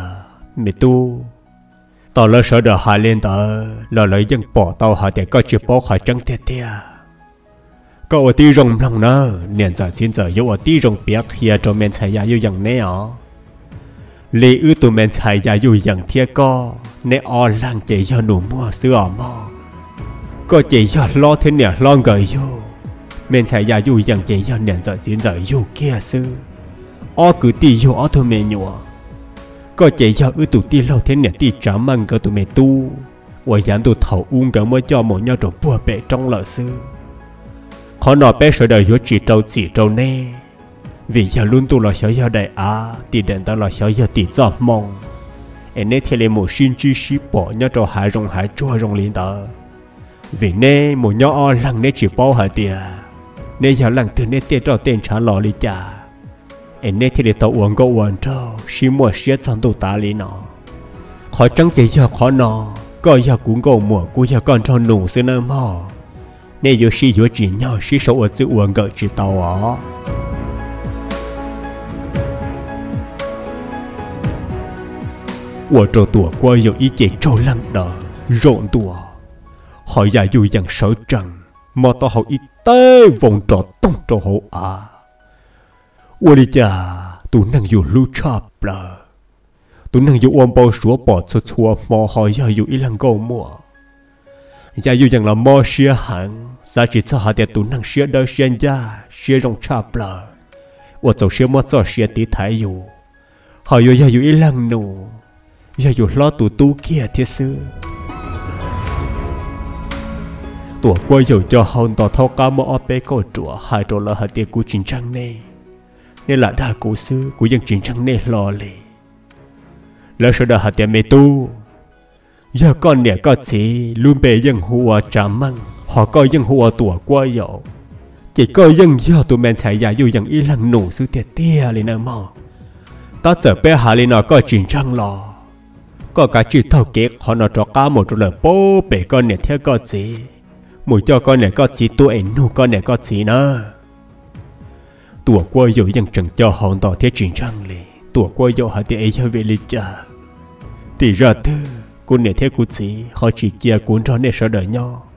mẹ tu tao lỡ sợ đỡ hai lên tờ là lấy dân bỏ tao hai để có chịu bỏ khỏi trắng thiệt thiệt cậu ở tí rồng lòng nơ nên giờ chín giờ yêu ở tí rồng biết kia cho men chạy yêu rằng nè ó lì ư tụi men chạy yêu rằng thiệt co, nè ó lăng chạy cho nụ mua sữa mò. Có chạy cho lo thế nè, lo gợi yêu. mình chạy yêu dù rằng chạy cho nền giờ chín giờ yêu kia sư ó cứ tí yêu ó thôi mẹ nhua có chạy cho ư tụ ti lâu thế nè ti trả măng cơ tụ mẹ tu. Và dán tụ thầu uống cả mới cho một nhau rồi bùa bể trong lợ sư. Khó nói bé sợ đời vô chỉ trâu chỉ trâu nè. Vì giờ luôn tụ lo xóa giờ đại á thì đến ta lo xóa giờ thì giọt mong. Em thì theo một xin chi sĩ bỏ nhau cho hai rong hai chua rong lên tờ. Vì nè một nhau o lăng nè chỉ bao hả tia nè giờ lăng từ nè tia cho tên trả lò li cha em nè thì để tàu uống go uống trâu xí mua xía chẳng tụ ta lý nó. Khó trắng chỉ giờ khó nó. Có giờ cũng go mua cũng giờ con cho nụ xưa nè mò. Nè giờ xí giờ chỉ nhau xí số ở chữ uống gỡ chỉ tàu ó. Trâu cho à qua giờ ý chỉ trâu lăng đờ rộn tuổi họ già dù dần sợ trần mà tao họ y tế vòng trò tông trò hộ à ua đi cha tu năng dù lưu chạp là tu năng dù ôm bao sủa bỏ cho chua mà họ già dù y lăng câu mua già dù dần là mò xia hẳn sa chỉ cho họ để tu năng xia đỡ xia gia, xia rong chạp là ua châu xia mò cho xia tí thái dù. Họ dù già dù y lăng nụ già dù lo tu tu kia thiết sư tuổi quay dầu cho hòn tỏ thao cá mò bê cô chùa, hai trò là hạt tiền của chiến tranh nè nên là đa cổ sư của dân chiến trăng nê lo lì. Lỡ sợ đà hạt tiền mê tu, giờ con nè có chỉ, luôn bề dân hùa trả măng, họ coi dân hùa tuổi quay dậu. Chỉ coi dân giờ tụi mình chạy ra dù dân ý lăng nổ sư tiệt tia lên nè mò. Ta trở bé hà lên nó có chiến trăng lo có cả chữ thâu kế họ nó cho cá một rồi bố, bể con nè theo có gì mỗi cho con nẻ có chỉ tuổi nụ con nẻ có chỉ nữa tuổi qua chẳng cho hòn tỏ thế chuyện răng lì tuổi qua dầu họ thì ấy cho về lịch trả thì ra thứ cô nè thế cô chỉ họ chỉ kia cuốn cho nên sợ đợi nhau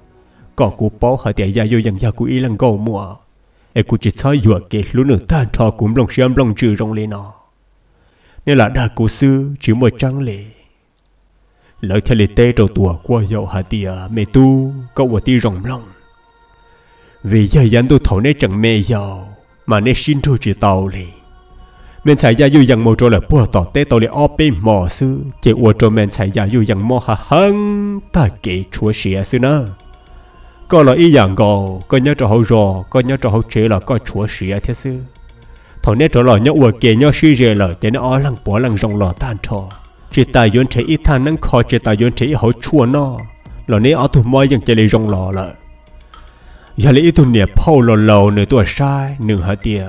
có cô bảo họ thì ấy vô dần ya cô ý lăng gầu mùa ấy cô chỉ thấy vừa kể lúc nữa tan cho cũng lòng xem lòng trừ trong lên nó nên là đa cô sư chỉ một trăng lệ lợi theo lịch tê trâu tuổi qua dậu hà tìa mẹ tu có ở ti rồng lòng vì giờ dân tôi thấu nè chẳng mê giàu mà nè xin thu chỉ tàu lì. Mình chạy ra dù rằng mô trô là bùa tỏ tế tàu lì ọp bê mò sư. Chỉ ua trô mình chạy ra dù rằng mô hà hân. Ta kỹ chúa xìa sư nơ. Có là ý dạng gò, có nhớ trò hậu rò, có nhớ trò hậu chế là có chúa xìa thế sư. Thọ nét trò lò nhớ ua kê nhớ xì rè lờ tế nó ó lăng bó lăng rong lò tan trò. Chỉ ta yốn chế ít than năng khó chỉ ta yốn chế ít hậu chua nó lò nè ó thủ mòi dần chế lì rong lò lợ giờ lấy tu nè phâu lò lò nửa tuổi sai, nửa hả tiề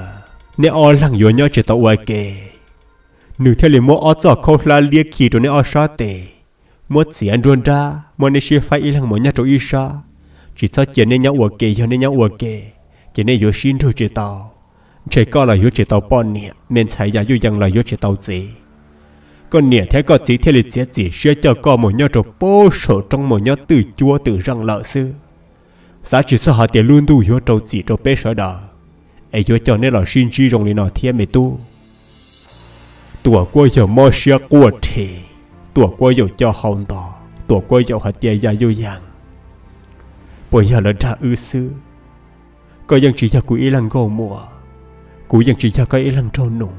nè o lăng yo nhớ chỉ tàu ai kề. Nửa theo liền mua o cho khâu la lia khi rồi nè o sa tề. Mua chỉ ăn ruộng ra mua nè xia phải lăng mua nhà chỗ y sa chỉ cho chỉ nè nhau ở kề, giờ nè nhau ở kề. Chỉ nè yo xin thôi chỉ tàu chỉ có là yo chỉ tàu bọn nè mình chạy ra yo rằng là yo chỉ tàu gì còn nè thế có gì theo liền chỉ chỉ, xia cho có một nhau chỗ bố sổ trong một nhau từ chua từ răng lợn xưa xã chỉ sợ họ tiền luôn đủ hiểu trâu chỉ trâu bé sợ đó ai cho cho nên là xin chi rồng lên nó thiên mày tu. Tuổi qua giờ mơ xia qua thì. Tuổi qua giờ cho hồng đỏ. Tuổi qua giờ họ tiền ra vô dạng bây giờ là ra ư sư. Có dân chỉ cho quý lăng gò mùa. Cú dân chỉ cho cái lăng trâu nùng.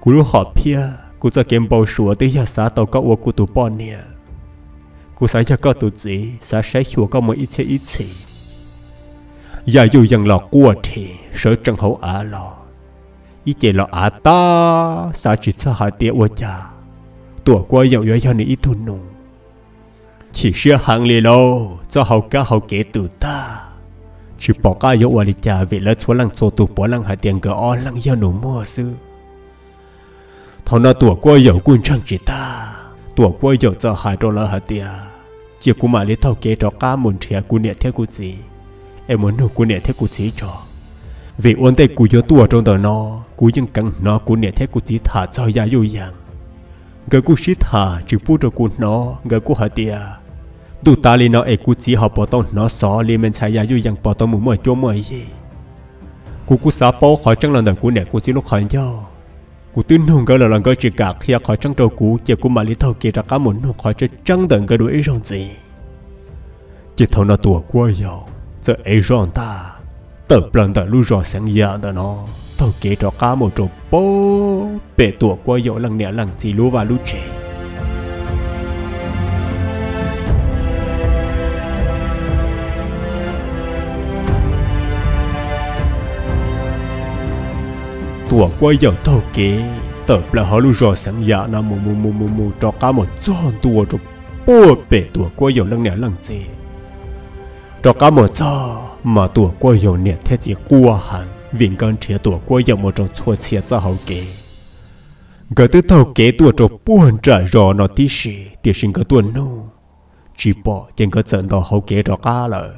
Cú lúc họ pia cú cho kiếm bầu sủa tới giờ xã tàu có uống của tụ bọn nè cô sẽ cho có tổ chức, sẽ sẽ chùa có một ít chế ít gì giờ dù dân lọ của thì sợ trần hậu ở lo, ý chế lọ ở ta sẽ chỉ cho họ tiệt ô cha. Tuổi qua dòng yếu cho nên ít thun nung chỉ sợ hàng lì lo cho hậu cả hậu kế tử ta. Chỉ bỏ cả yếu ô cha về lỡ chỗ lăng chỗ tụ bỏ lăng hạt tiền gỡ o lăng do nụ mua sư thằng nó tuổi qua yếu quân chẳng chỉ ta. ตัวกัวยังย้อยนี่อีทุนนุ่งchỉ xưa hàng lì lô cho hậu cá hậu kế từ ta chỉ bỏ cá yếu qua đi cha vì lỡ chúa lăng số tụ bỏ lăng hạ tiền cờ o lăng yêu nụ mua sư thằng nó tuổi qua dầu quân trang chỉ ta tuổi qua dầu cho hai trâu lỡ hả tia chỉ cũng mà lấy thâu kế cho cá muốn chia cú nẹt theo cú gì em muốn nụ cú nẹt theo cú gì cho vì ôn tay cú yếu tuổi trong đời nó cúยังcăng nó cú nẹt theo cú gì thả cho ya yêu yang cái cú shit thả chỉ bút cho cú nó cái cú hả tia tu ta li nó ai cú chỉ học bỏ tông nó xó li mình chạy ya yêu yang bỏ tông một mỗi chỗ mỗi gì cú cú xả bao khỏi trong lần đời cú nẹt cú chỉ lúc khỏi nhau của tin hùng cái là lần cái chỉ cả khi khỏi trăng trâu cũ chỉ của mà lý thầu kia ra cá muốn hùng khỏi cho trăng tận cái đuổi rong gì. Chỉ thầu nó tuổi qua giàu giờ ấy rong ta tập lần đời lưu rong sáng dạ giờ đó nó. Thầu kia cho cá một chỗ bố, bể tuổi qua giàu lần nẻ lần gì lúa và lúa trẻ tuổi quay giờ thâu kế. Tờ là họ lu rồi sáng dạ na mù mù mù mù mù cho cá một chọn tua cho bố bể tuổi quay giờ lăng nẻ lăng gì cho cá một cho mà tuổi quay giờ nẻ thế chỉ qua hẳn. Viên con trẻ tuổi quay giờ một trong chua chia cho hậu kế. Gỡ thứ thâu kế tuổi cho buồn trả rõ nó tí sĩ tí sinh gỡ tuần nu chỉ bỏ trên gỡ trận đó hậu kế cho cá lợ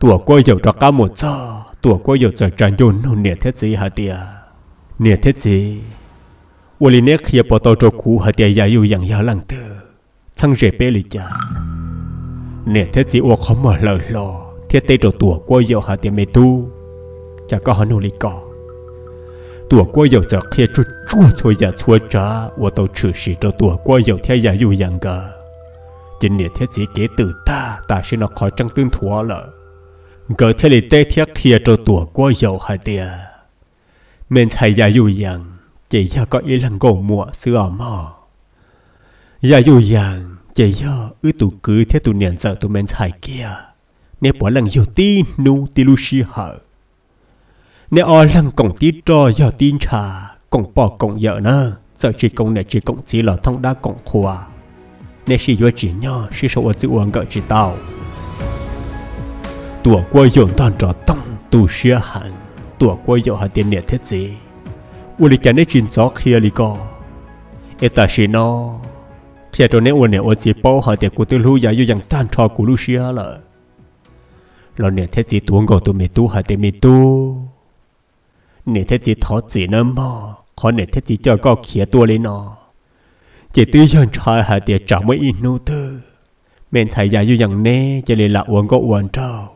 tuổi quay giờ cho cá một cho ตัวก็อยู่จากจันยนนเนี่ยเทจีหาเตียเนี่ยเทจีวันนี้เขียปตอจคูหาเตียยาอยู่อย่างยาลังเตอช่างเจเปลิจ้าเนี่ยเทจีอวกเขามาเลอหลอเทเตจตัวก็อยู่หาเตียเมตูจะก็ฮันุลิกอตัวก็อยู่จากเขียจุดจู่ช่วยยาช่วยจ้าว่าตัวชื่อสีตัวก็อยู่เทียยาอยู่อย่างกะจะเนี่ยเทจีเกตือตาตาชินอคอยจังตื้นทัวเลย gỡ thế lì tê thiết kia cho tuổi qua dầu hai tìa. mình chạy ra dù rằng chỉ cho có ý lần gỗ mùa sư ở mò. Ra dù rằng chỉ cho ư tụ cứ thế tụ niệm sợ tụ mình chạy kia. Nè bỏ lần dù tí nu ti lu shi hở. Nè ở lần cổng tí cho giờ tin trà, cổng bỏ cổng dở nơ. sợ chỉ cổng này chỉ cổng chỉ là thông đa cổng khoa nếu chỉ do chỉ nhau chỉ sâu ở chữ uống gỡ chỉ tao tuổi qua dùng toàn trò tông tu xia hẳn tuổi qua dùng hạt tiền nhiệt thế gì u li cái chín gió kia li co e ta xí nó khi cho nên u này u chỉ bao hạt tiền của tôi lưu giá dùng tan trò của lu xia lợ lo nhiệt thế gì tuồng gọi tôi mi tu hạt tiền mi tu nhiệt thế gì thọ gì nữa mà khó nhiệt thế gì cho có kia tua lên nó chỉ tư dân trai hạt tiền trả mấy in nô tư mình chạy giá dùng nè cho nên là uống có uống trâu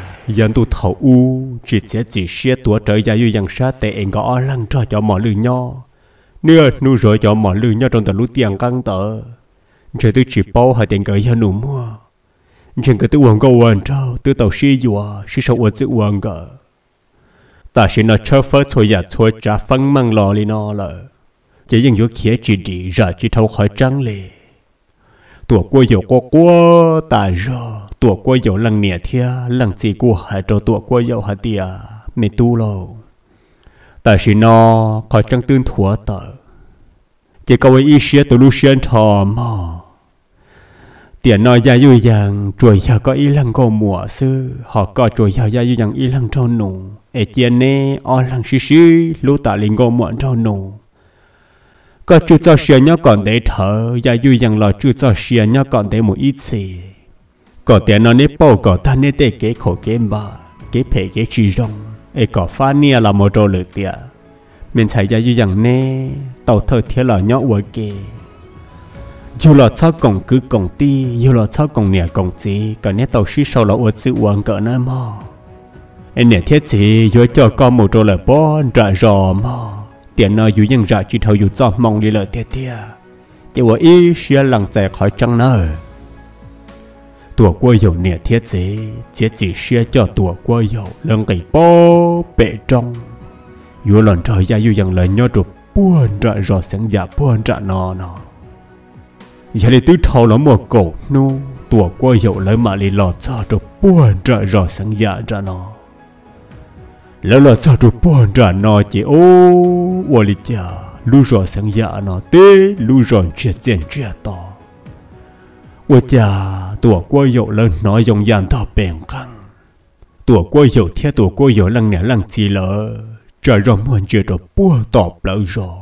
dân tu thầu u chỉ sẽ chỉ xé tua trở ra yêu dân sát tệ anh gõ lăng cho cho mọi lư nho. Nữa nu rồi cho mọi lư nho trong tờ lũ tiền căng tờ chỉ tôi chỉ bao hai tiền gửi cho nụ mua. Chỉ cái tôi uống câu uống trâu, tôi tàu xí dùa, xí sầu uống chữ uống gỡ ta xin nó cho phớt thôi giả thôi trả phân mang lò lên nó lợ chỉ dân vô khía chỉ đi ra chỉ thâu khỏi trắng lì lệ tuổi qua dầu qua ta ra tuổi qua dầu lăng nè thia lăng gì của hai trâu tuổi qua dầu hai tia mẹ tu lâu ta xin nó có trăng tương thua tờ. Chỉ có ý xía tụi lu xuyên thò mà tiền nói ra như rằng chuối giờ có ý lăng có mùa sư. Họ có chuối giờ ra như rằng ý lăng cho nụ ở trên nè ở lăng xí xí lú tạ linh có muộn cho nụ có chú cho xia nhau còn để thở, và dù rằng là chú cho xia nhau còn để một ít gì có tiền nói nếp bao có ta nếp để cái khổ cái mà cái phê cái chi rong ấy có phá nia là một trò lửa tiệt mình thấy ra dù rằng nè, tàu thơ thiết là nhau ở kề dù là sao còn cứ còn ti, dù là sao còn nè còn gì cả nè tàu sĩ sau là ở chữ uống cỡ nơi mà anh nè thiết gì dù cho con một trò lửa bó trả rò mà tiền nó dù nhân ra chỉ thầu dù cho mong đi lợi chỉ thiết ý xia lặng chạy khỏi trăng nơi. Tuổi qua dầu nè thiết gì chỉ chỉ xia cho tuổi qua dầu lần cái bó bể trong. Dù lần trời ra dù rằng lời nhớ trục buồn trả rõ sáng giả buồn trả nó nó giờ đi tứ thầu nó một cổ nu tuổi qua dầu lời mà đi lọt cho trục buồn trả rõ sáng giả trả nó lỡ lọt cho buồn trả nó chỉ ô ô li cha lu sáng dạ nó tê lu rò chuyện tiền chuyện to. Ô cha tuổi qua dầu lần nói dùng dàn thọ bền căng tuổi qua dầu theo tuổi qua dầu lăng nẻ lăng chì lỡ, trời rồi muốn chưa rồi bua tọp lỡ rồi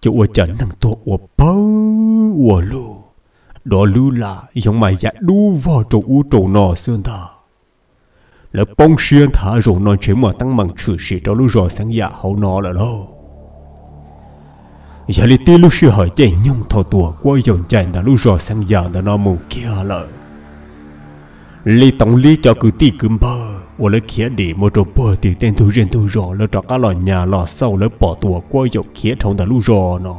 chú ua chẳng năng tổ ua bơ lu đó lu là giống mà dạ đu vào chỗ u chỗ nọ xương ta lỡ bông xuyên thả rụng nói chuyện mà tăng mặn chủ sĩ cho lúc rồi sáng dạ hậu nó là đâu giờ dạ lý tí lúc xưa hỏi chạy nhung thọ tùa qua dòng chạy đã lúc rồi sáng dạ đã nó mù kia lỡ lý tổng lý cho cứ tí cứ bơ ở lấy khía đi một trò bơ thì tên thu riêng thu rõ lỡ cho các lò nhà lò sau lỡ bỏ tùa qua dòng khía trong đã lúc rồi nó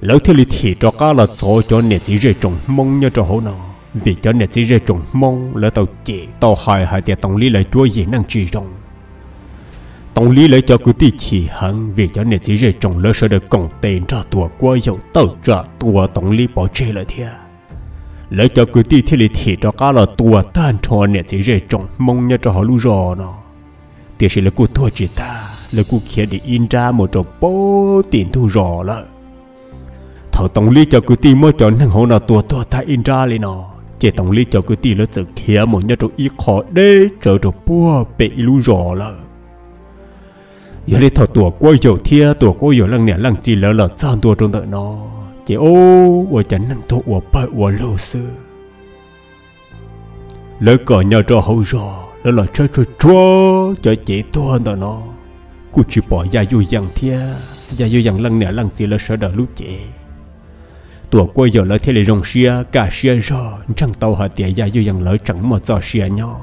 lỡ thế lý thị cho các lò cho cho nè chỉ rơi trồng mong nhớ cho hậu nào vì cho nên chỉ ra trùng mong lỡ tàu chỉ tàu hỏi hỏi thì tổng lý lại chúa gì năng trì rong tổng lý lại cho cứ tí chỉ hẳn vì cho nên chỉ ra trùng lỡ sợ được còn tên cho tùa qua dầu tàu trả tùa tổng lý bỏ chê lại thia lỡ cho cứ tí thì lý thì cho cá là tùa tan cho nên chỉ ra trùng mong nhớ cho họ lưu rõ nó thì sẽ là cô thua chỉ ta là cô kia để in ra một chỗ bố tiền thu rõ lỡ thầu tổng lý cho cứ tí mới cho năng hộ nào tùa tùa ta in ra lên nó chế tổng lý cho cái ti là tự kia một nhớ chỗ ít khó để trở được bùa bị lưu rõ là giờ đi thầu tuổi quay dầu thia tuổi quay dầu lăng nè lăng chỉ lỡ là trang tua trong đợi nó. Chế ô ô chẳng năng thu ô bởi ô lô sư. Lỡ cỏ nhau cho hậu rõ lỡ là cho cho cho cho chỉ to đợi nó. Cô chỉ bỏ ra dù rằng thia ra dù rằng lăng nè lăng chỉ là sợ đỡ lúc chế tuổi quay giờ lỡ thế là rong xia, cả xia rò, chẳng tàu hạ tiệt gia dù rằng lỡ chẳng mà cho xia nhau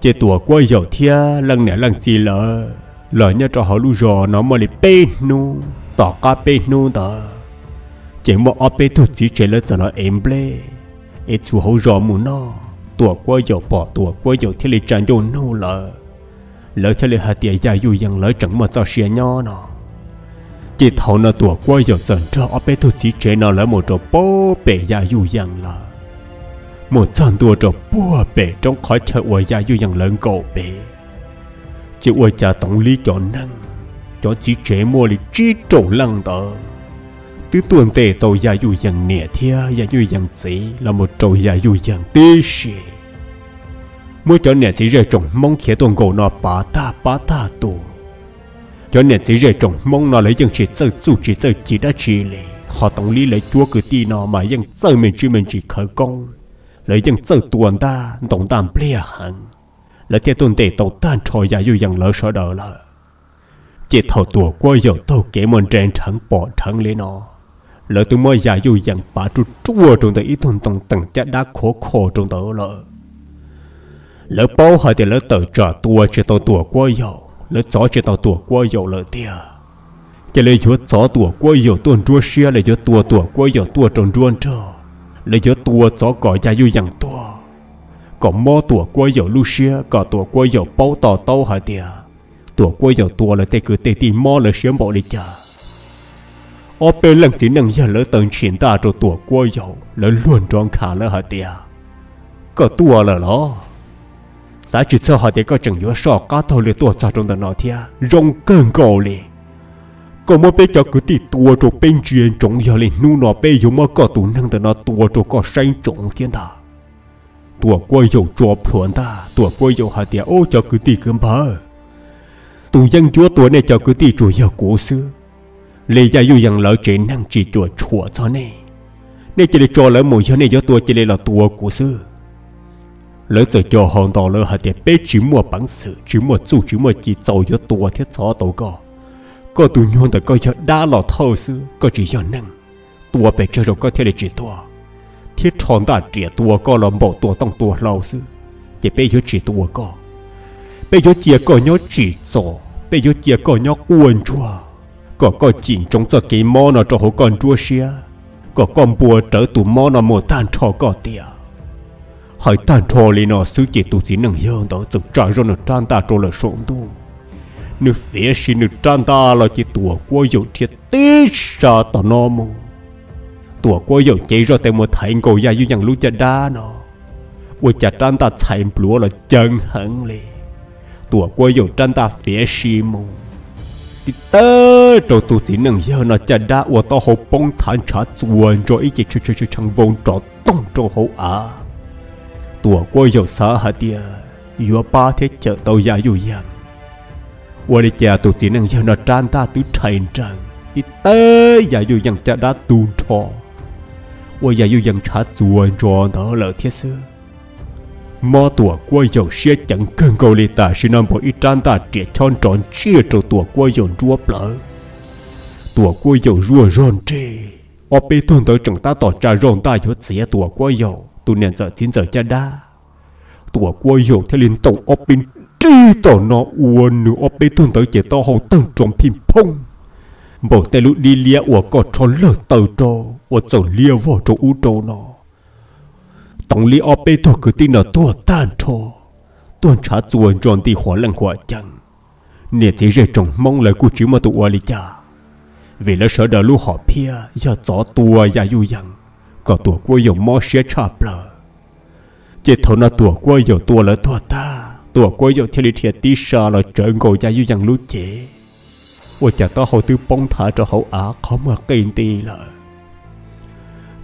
chỉ tuổi quay giờ thia lăng nẻ lăng chỉ lỡ lỡ nhớ cho họ lu rò, nó mà đi bên nu, tỏ cá bên nu đó chỉ một ở bên thuộc chỉ chế lên cho nó em ble ấy chủ hậu rò mù nó. Tuổi qua dầu bỏ tuổi qua dầu thế lấy trang dầu nô lợ lỡ thế lấy hạ tiệt gia dù yang lỡ chẳng mà cho xia nho nó chỉ thầu nó tuổi qua giờ dần cho ở bên thuộc chỉ chế nó là một chỗ bố bể dài dù yang là một trận tua chỗ bố bể trong khỏi chơi uổng dài dù yang lớn cổ bể chỉ uổng cha tổng lý cho năng cho chỉ chế mua li chỉ trổ lăng tờ, tứ tuần tệ tàu gia dù dần nẻ thia gia dù dần chỉ là một chỗ gia dù dần tê xì mỗi chỗ nẻ chỉ rơi trồng mong khía tuần cổ nó bá ta bá ta tù cho nên chỉ rơi trong mong nó lấy dân chỉ chơi chủ chỉ chơi chỉ đã chỉ lệ. Họ tổng lý lấy chúa cứ ti nó mà dân chơi mình chỉ mình chỉ khởi công. Lấy dân chơi tuần ta, tổng tam ple hẳn. Lấy tiết tuần tệ tàu tan trò giả dù dân lỡ sợ đỡ lỡ. Chỉ thầu tua qua giờ tàu kể môn trên thắng bỏ thắng lấy nó. Lỡ tôi mới giả dù dân bà trụ chúa trong đời ý tuần tổng tầng chất đã khổ khổ trong đời lỡ. Lỡ bao hỏi thì lỡ tờ trả tua chỉ tàu tua qua giờ lỡ gió chỉ tàu tua qua dầu lỡ tia chỉ lấy chúa gió tua qua dầu tuần chúa xia lấy chúa tua tua qua dầu tua trồng chuôn trơ? Lấy chúa tua gió cỏ ya yu dặn tua có mò tua qua dầu lu xia, có tua qua dầu bao tàu tàu hả tia tua qua dầu tua là tê cứ tê tì mò là xiêm bỏ đi chờ ở bên lần chỉ năng giờ lỡ tận chuyện ta cho tua qua dầu, lỡ luôn trong khả lỡ hả tia có tua là lỡ xã chỉ cho họ để có chừng nhớ sọ cá thầu lệ tua cho trong tờ nọ thia rong cơn cổ lệ có một bé cho cứ tì tua cho bên chuyện trong giờ lên nu nó bé dùng mà có tụ năng tờ nọ tua cho có sinh trong thiên ta tua quay dầu cho phuận ta tua quay dầu hà tia ô cho cứ tì cơm bờ tụ dân chúa tua này cho cứ tì chùa giờ cổ xưa lệ gia yêu rằng lỡ trên năng chỉ chùa chùa cho này nên chỉ để cho lỡ một giờ này cho tua chỉ để là tua cổ xưa lỡ giờ cho hòn đỏ lỡ hạt đẹp bé chỉ mua bằng sự chỉ mua chủ chỉ mua chỉ giàu cho tua, thiết chó tàu cò có tụ nhon đã có cho đa lọ thâu sư có chỉ cho nâng. Tua bé chơi rồi có thể để chỉ tua. Thiết tròn đã chỉ tua, có là bộ tua, tông tua lâu sư chỉ bé cho chỉ tua có bé cho chỉ có nhớ chỉ giàu bé cho chỉ có nhớ quần chua có có chỉnh trong cho cái mò nó cho hồ con chua xia. Có con bùa trở tụ mò nó một tan cho có tiền Hãy tan trò lì nó sư chỉ tu sĩ nâng hơn đó dùng trả rồi nó trang ta trô là sống tu. Nữ phía sĩ nữ trang ta là chỉ tùa qua dầu thiệt tí sa tao nó mù. Tùa qua dầu chỉ rồi tại một thành cầu gia như nhằng lu cha đá nó. Ôi cha trang ta chạy lúa là chân hẳn lì. Tùa qua dầu trang ta phía sĩ mù. Thì tớ trò tu sĩ nâng hơn nó cha đá ôi tao hộp bông thản trả chuồn rồi ý chỉ chơi chơi chơi chẳng vông trò tông trò hậu à tua qua dầu xã hạt tia yếu ba thế chợ tàu ya yu yang 我的家都只能让那长大都成长，一代也有人长大都错，我也有人查做做到了铁丝。mà tuổi qua dầu xe chẳng cần cầu lì ta xin năm bộ ít trang ta trẻ chọn tròn chia cho tuổi qua dầu rùa lỡ tuổi qua dầu rùa ròn trê ở bê thôn tới chẳng ta tỏ ra ròn ta cho xía tuổi qua dầu tu nên giờ chín giờ cha đa. Tuổi qua hiểu theo liên tổng ở bên chỉ tổ nó uôn nữ, ở bê thương tới chế tao hầu tăng trong phim phong bộ tay lũ đi lia ủa có cho lỡ tàu trò, ủa chồng lia vỏ trong u trâu nó. Tổng lý ở bê thuộc cứ tin nó tua tan trò. Tuần trả chuồn tròn thì hóa lăng hóa chẳng nè chế rể trong mong lời của chỉ mà tụ ở lý cha. Vì lỡ sợ đỡ lũ họ pia do gió tùa ya yu yang có tua qua dùng mò xe chạp lờ. Chỉ thầu nó tua qua dùng tua lỡ tua ta. Tua quay dạo theo lý thiệt tí sa là trở cầu gia như dàn lú chế. Ôi chả tao hậu tư bông thả cho hậu á, khó mà kinh tì là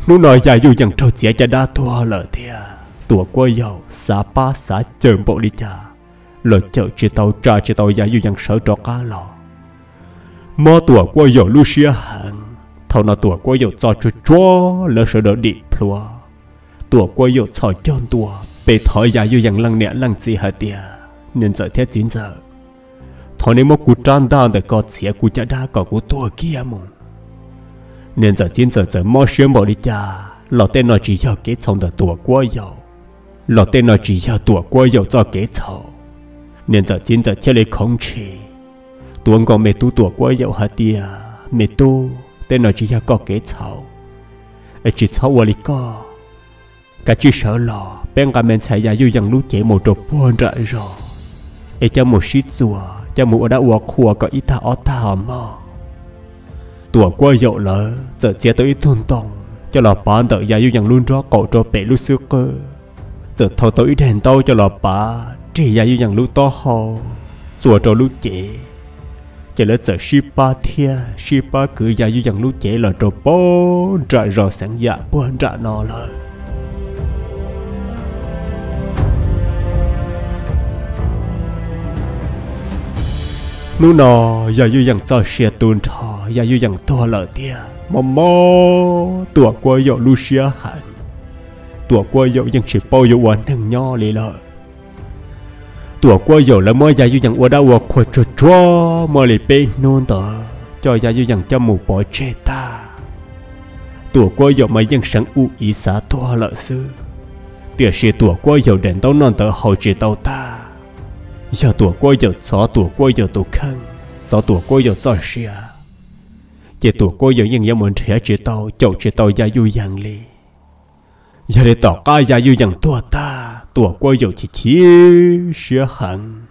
nó nói gia như dàn trâu chế chả đa tua là thia tua quay dạo xá ba xá chơn bộ đi cha là chợ chỉ tàu trà chỉ tàu gia như dàn sợ cho cá lò. Mò tua quay dạo lú xia hàng thầu nó tuổi quay dầu cho cho cho lỡ sợ đỡ đi plua tuổi quay dầu cho chọn tua bị thổi ra như dạng lăng nẹ lăng gì hả tia. Nên giờ thế chín giờ. Thọ nên một cú trăn đau để có xía cú chả đa có cú tua kia mù. Nên giờ chín giờ giờ mò xuyên bỏ đi cha lọ tên nó chỉ cho kế trong được tuổi quá dầu. Lọ tên nó chỉ cho tuổi quá dầu cho kế chậu nên giờ chín giờ chơi lấy không chỉ tuần còn mẹ tu tuổi quá dầu hả tia mẹ tu tên nó chỉ cho có kế cái chậu chỉ chậu vào đi có cả chỉ sợ lò, bên cạnh mình chạy ra yêu dần lúc chạy một trộn buồn rợ rồi để cho một shit rùa, cho một đã uống khua có ít ta ở ta hòm mò. Tuổi qua dậu lỡ, giờ chế tới ít thôn tông cho là bán tự ra yêu dần luôn rõ cậu cho bể lúc xưa cơ. Giờ thâu tới ít hèn tao cho là bà chỉ ra yêu dần lúc to hồ chùa cho lúc chạy chỉ là giờ shipa thia shipa cứ ra yêu chẳng lúc chạy là cho bố trả rồi sáng dạ buồn trả nó lời. Nu nọ giờ như yang cho xe tuôn thọ giờ như yang to lợ tia mò mò tua qua dọ Lucia hẳn. Tua qua dọ yang chỉ bao dọ hoàn nâng nho lì lợ tuổi qua giờ là mỗi gia yêu rằng ở đâu ở khoa cho cho mà bên nôn tờ, cho gia yêu rằng cho mù bỏ chết ta. Tuổi qua giờ mà dân sáng u ý xã toa lợi sư tiệt sĩ tuổi qua giờ đến tao non tờ hậu chỉ tao ta. Giờ tuổi qua giờ xó tuổi qua giờ tụ khăn xó tuổi qua giờ xó xia chỉ tuổi qua giờ những những món thẻ chỉ tao chậu chỉ tao gia yêu rằng giờ để tỏ cái gia yêu rằng tua ta tuổi qua giờ chỉ chỉ xia hẳn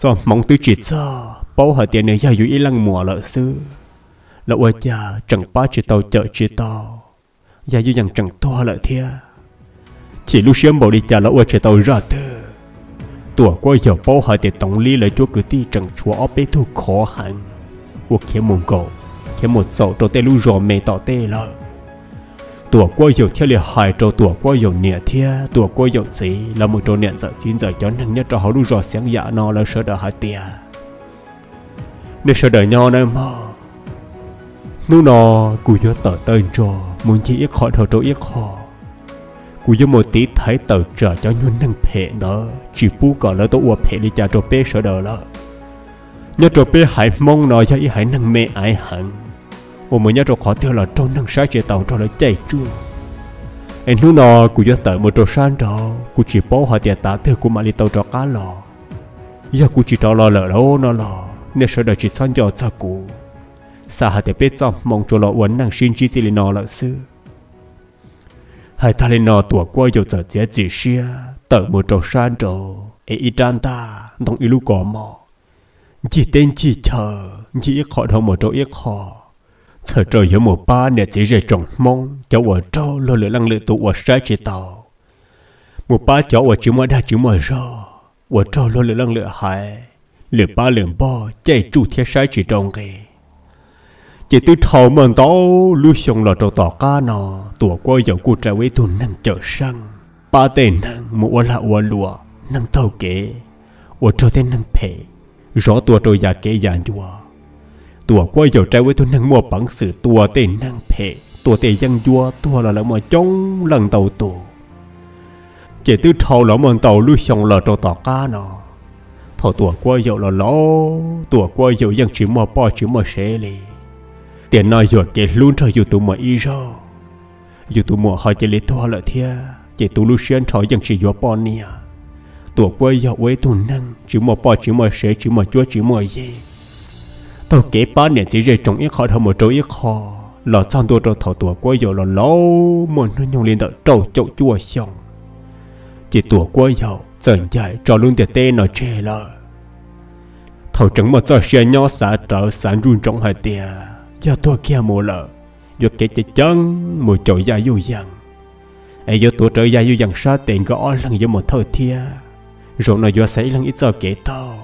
do mong tư chỉ cho bao hạt tiền này gia yêu ý lăng mùa lợi sư là ôi cha, chẳng ba chỉ tao chợ chỉ tao gia yêu rằng chẳng tua lợi thia. Chỉ lúc xem bảo đi cha là ôi chỉ tao ra tư tuổi qua giờ bao hạt tiền tổng lý lại chúa cứ ti chẳng chúa ở bê thu khó hẳn. Hoặc kiếm mông cổ kiếm một dậu trâu tê lu rò mê tỏ tê tuổi qua dầu theo liệt hại trâu tuổi qua dầu nẻ thia tuổi qua dầu gì là một trâu nhẹ giờ chín giờ cho nên nhất cho họ luôn rõ sáng dạ nó là sợ đợi hai tia nếu sợ đợi nhau này mà nu nó cú nhớ tờ tên cho muốn chỉ ít khỏi thở trâu ít khó cú nhớ một tí thấy tờ trở cho nhuận năng phe đó chỉ bu gọi là tôi uổng phe đi cha trâu bé sợ đợi là nhớ trâu bé hãy mong nó cho ý hãy năng mê ai hẳn 我们要做khó tiêu là trong năng sai chế tàu cho là chạy chua anh nu nó cũng cho tới một chỗ san đó cũng chỉ bảo họ tiền tạ từ của mà đi tàu cho cá lò giờ cũng chỉ cho lo lỡ đâu nó lò nên sợ đợi chỉ san cho cha cụ sa hạt để biết trong mong cho lo uốn năng xin chỉ gì nó là sư hai ta lên nó tuổi qua giờ giờ chế chỉ xia tới một chỗ san đó ấy ít tan ta đồng ý lúc có mò chỉ tên chỉ chờ chỉ khỏi đâu một chỗ ít khó sợ trời hiểu một ba nè, chỉ rể trồng mong cho ở trâu lo lửa lăng lửa tụ ở sai chỉ tàu. Một ba cho ở chỉ mà đa, chỉ mà rò. Ở trâu lo lửa lăng lửa hại. Lửa ba lửa bo chạy trụ theo sai chỉ trồng kì. Chỉ từ thầu mình tao lưu xong là trâu tỏ cá nọ tụa qua dầu cô trái với tu năng chở sang ba tên năng một là ở lùa năng tàu kế ở trâu tên năng phê rõ tụa trâu già kế già chùa ตัวกล้วยเจ้าใจไว้ทุนนั่งมัวปังสื่อตัวเต้นนั่งเพตัวเตยังยัวตัวละละมัวจ้องหลังเตาตัวเจตื้อเท่าละมันเตาลุยชงละตัวต่อก้าเนาะพอตัวกล้วยเจ้าละล้อตัวกล้วยเจ้ายังชิมมัวป้อชิมมัวเสเลยเตียนน้อยหยดเกลุ้นเธออยู่ตัวมัวอีรออยู่ตัวมัวหอยเจลิตัวละเทียเจตูลุเชียนเธอยังชิยัวป้อนเนี่ยตัวกล้วยเจ้าไว้ตุนนั่งชิมมัวป้อชิมมัวเสชิมมัวจัวชิมมัวเย่ tôi kể chỉ rơi trong ít khó thôi một chỗ ít khó là trong tôi cho thầu tuổi quay giờ là lâu mà nó nhung lên đợi trâu chậu chua xong. Chỉ tuổi quay giờ dần dài cho luôn tiền tê nó chê lờ. Thầu chẳng một giờ xe nhỏ xả trở sản run trong hai tia giờ tôi kia mù lợ giờ kể chỉ chân một chỗ gia dù rằng ấy giờ tua trở gia dù rằng sa tiền có lần giờ một thời thia. Rồi nó giờ xảy lần ít giờ kể tao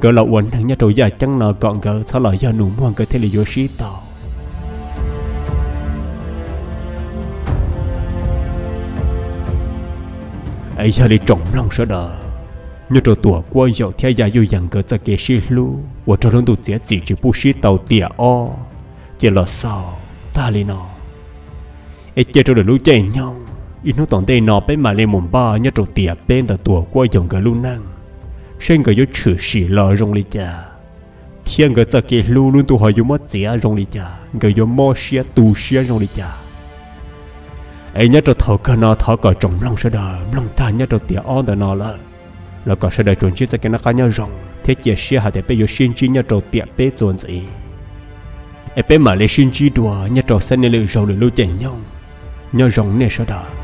cỡ là uẩn hàng nhà trội già chẳng nọ gọn gỡ sao lại giờ nụ hoàng cỡ thế là vô sĩ tàu ấy giờ đi trọng lòng sợ đờ. Như trò tuổi qua dầu theo gia dù dặn cỡ ta kể sĩ lu. Và trâu lần tụ chế chỉ chỉ bu sĩ tàu tỉa o. Chỉ là sao ta li nọ ấy chơi trò được lu chạy nhau. Ít nó tổng đây nọ bên mà lên mồm ba như trò tỉa bên ta tuổi qua dòng cỡ lu năng sinh cái yếu chữ sĩ lo rong li cha. Thiên cái giờ kia lu luôn tu hỏi yếu mất dễ rong li cha. Cái yếu mò xia tu xia rong li cha. Ấy nhớ cho thầu cái nó thầu cái trồng lòng sẽ đờ. Lòng ta nhớ cho tiệt on đờ nó là là có sẽ đờ chuẩn chỉ cho cái nó cái nhớ rong thế chia xia hạt để bây giờ xin chỉ nhớ cho tiệt bé chuẩn gì ấy bé mà lấy xin chỉ đùa nhớ cho sinh lên rong lên lưu chạy nhau nhớ rong nè sẽ đờ.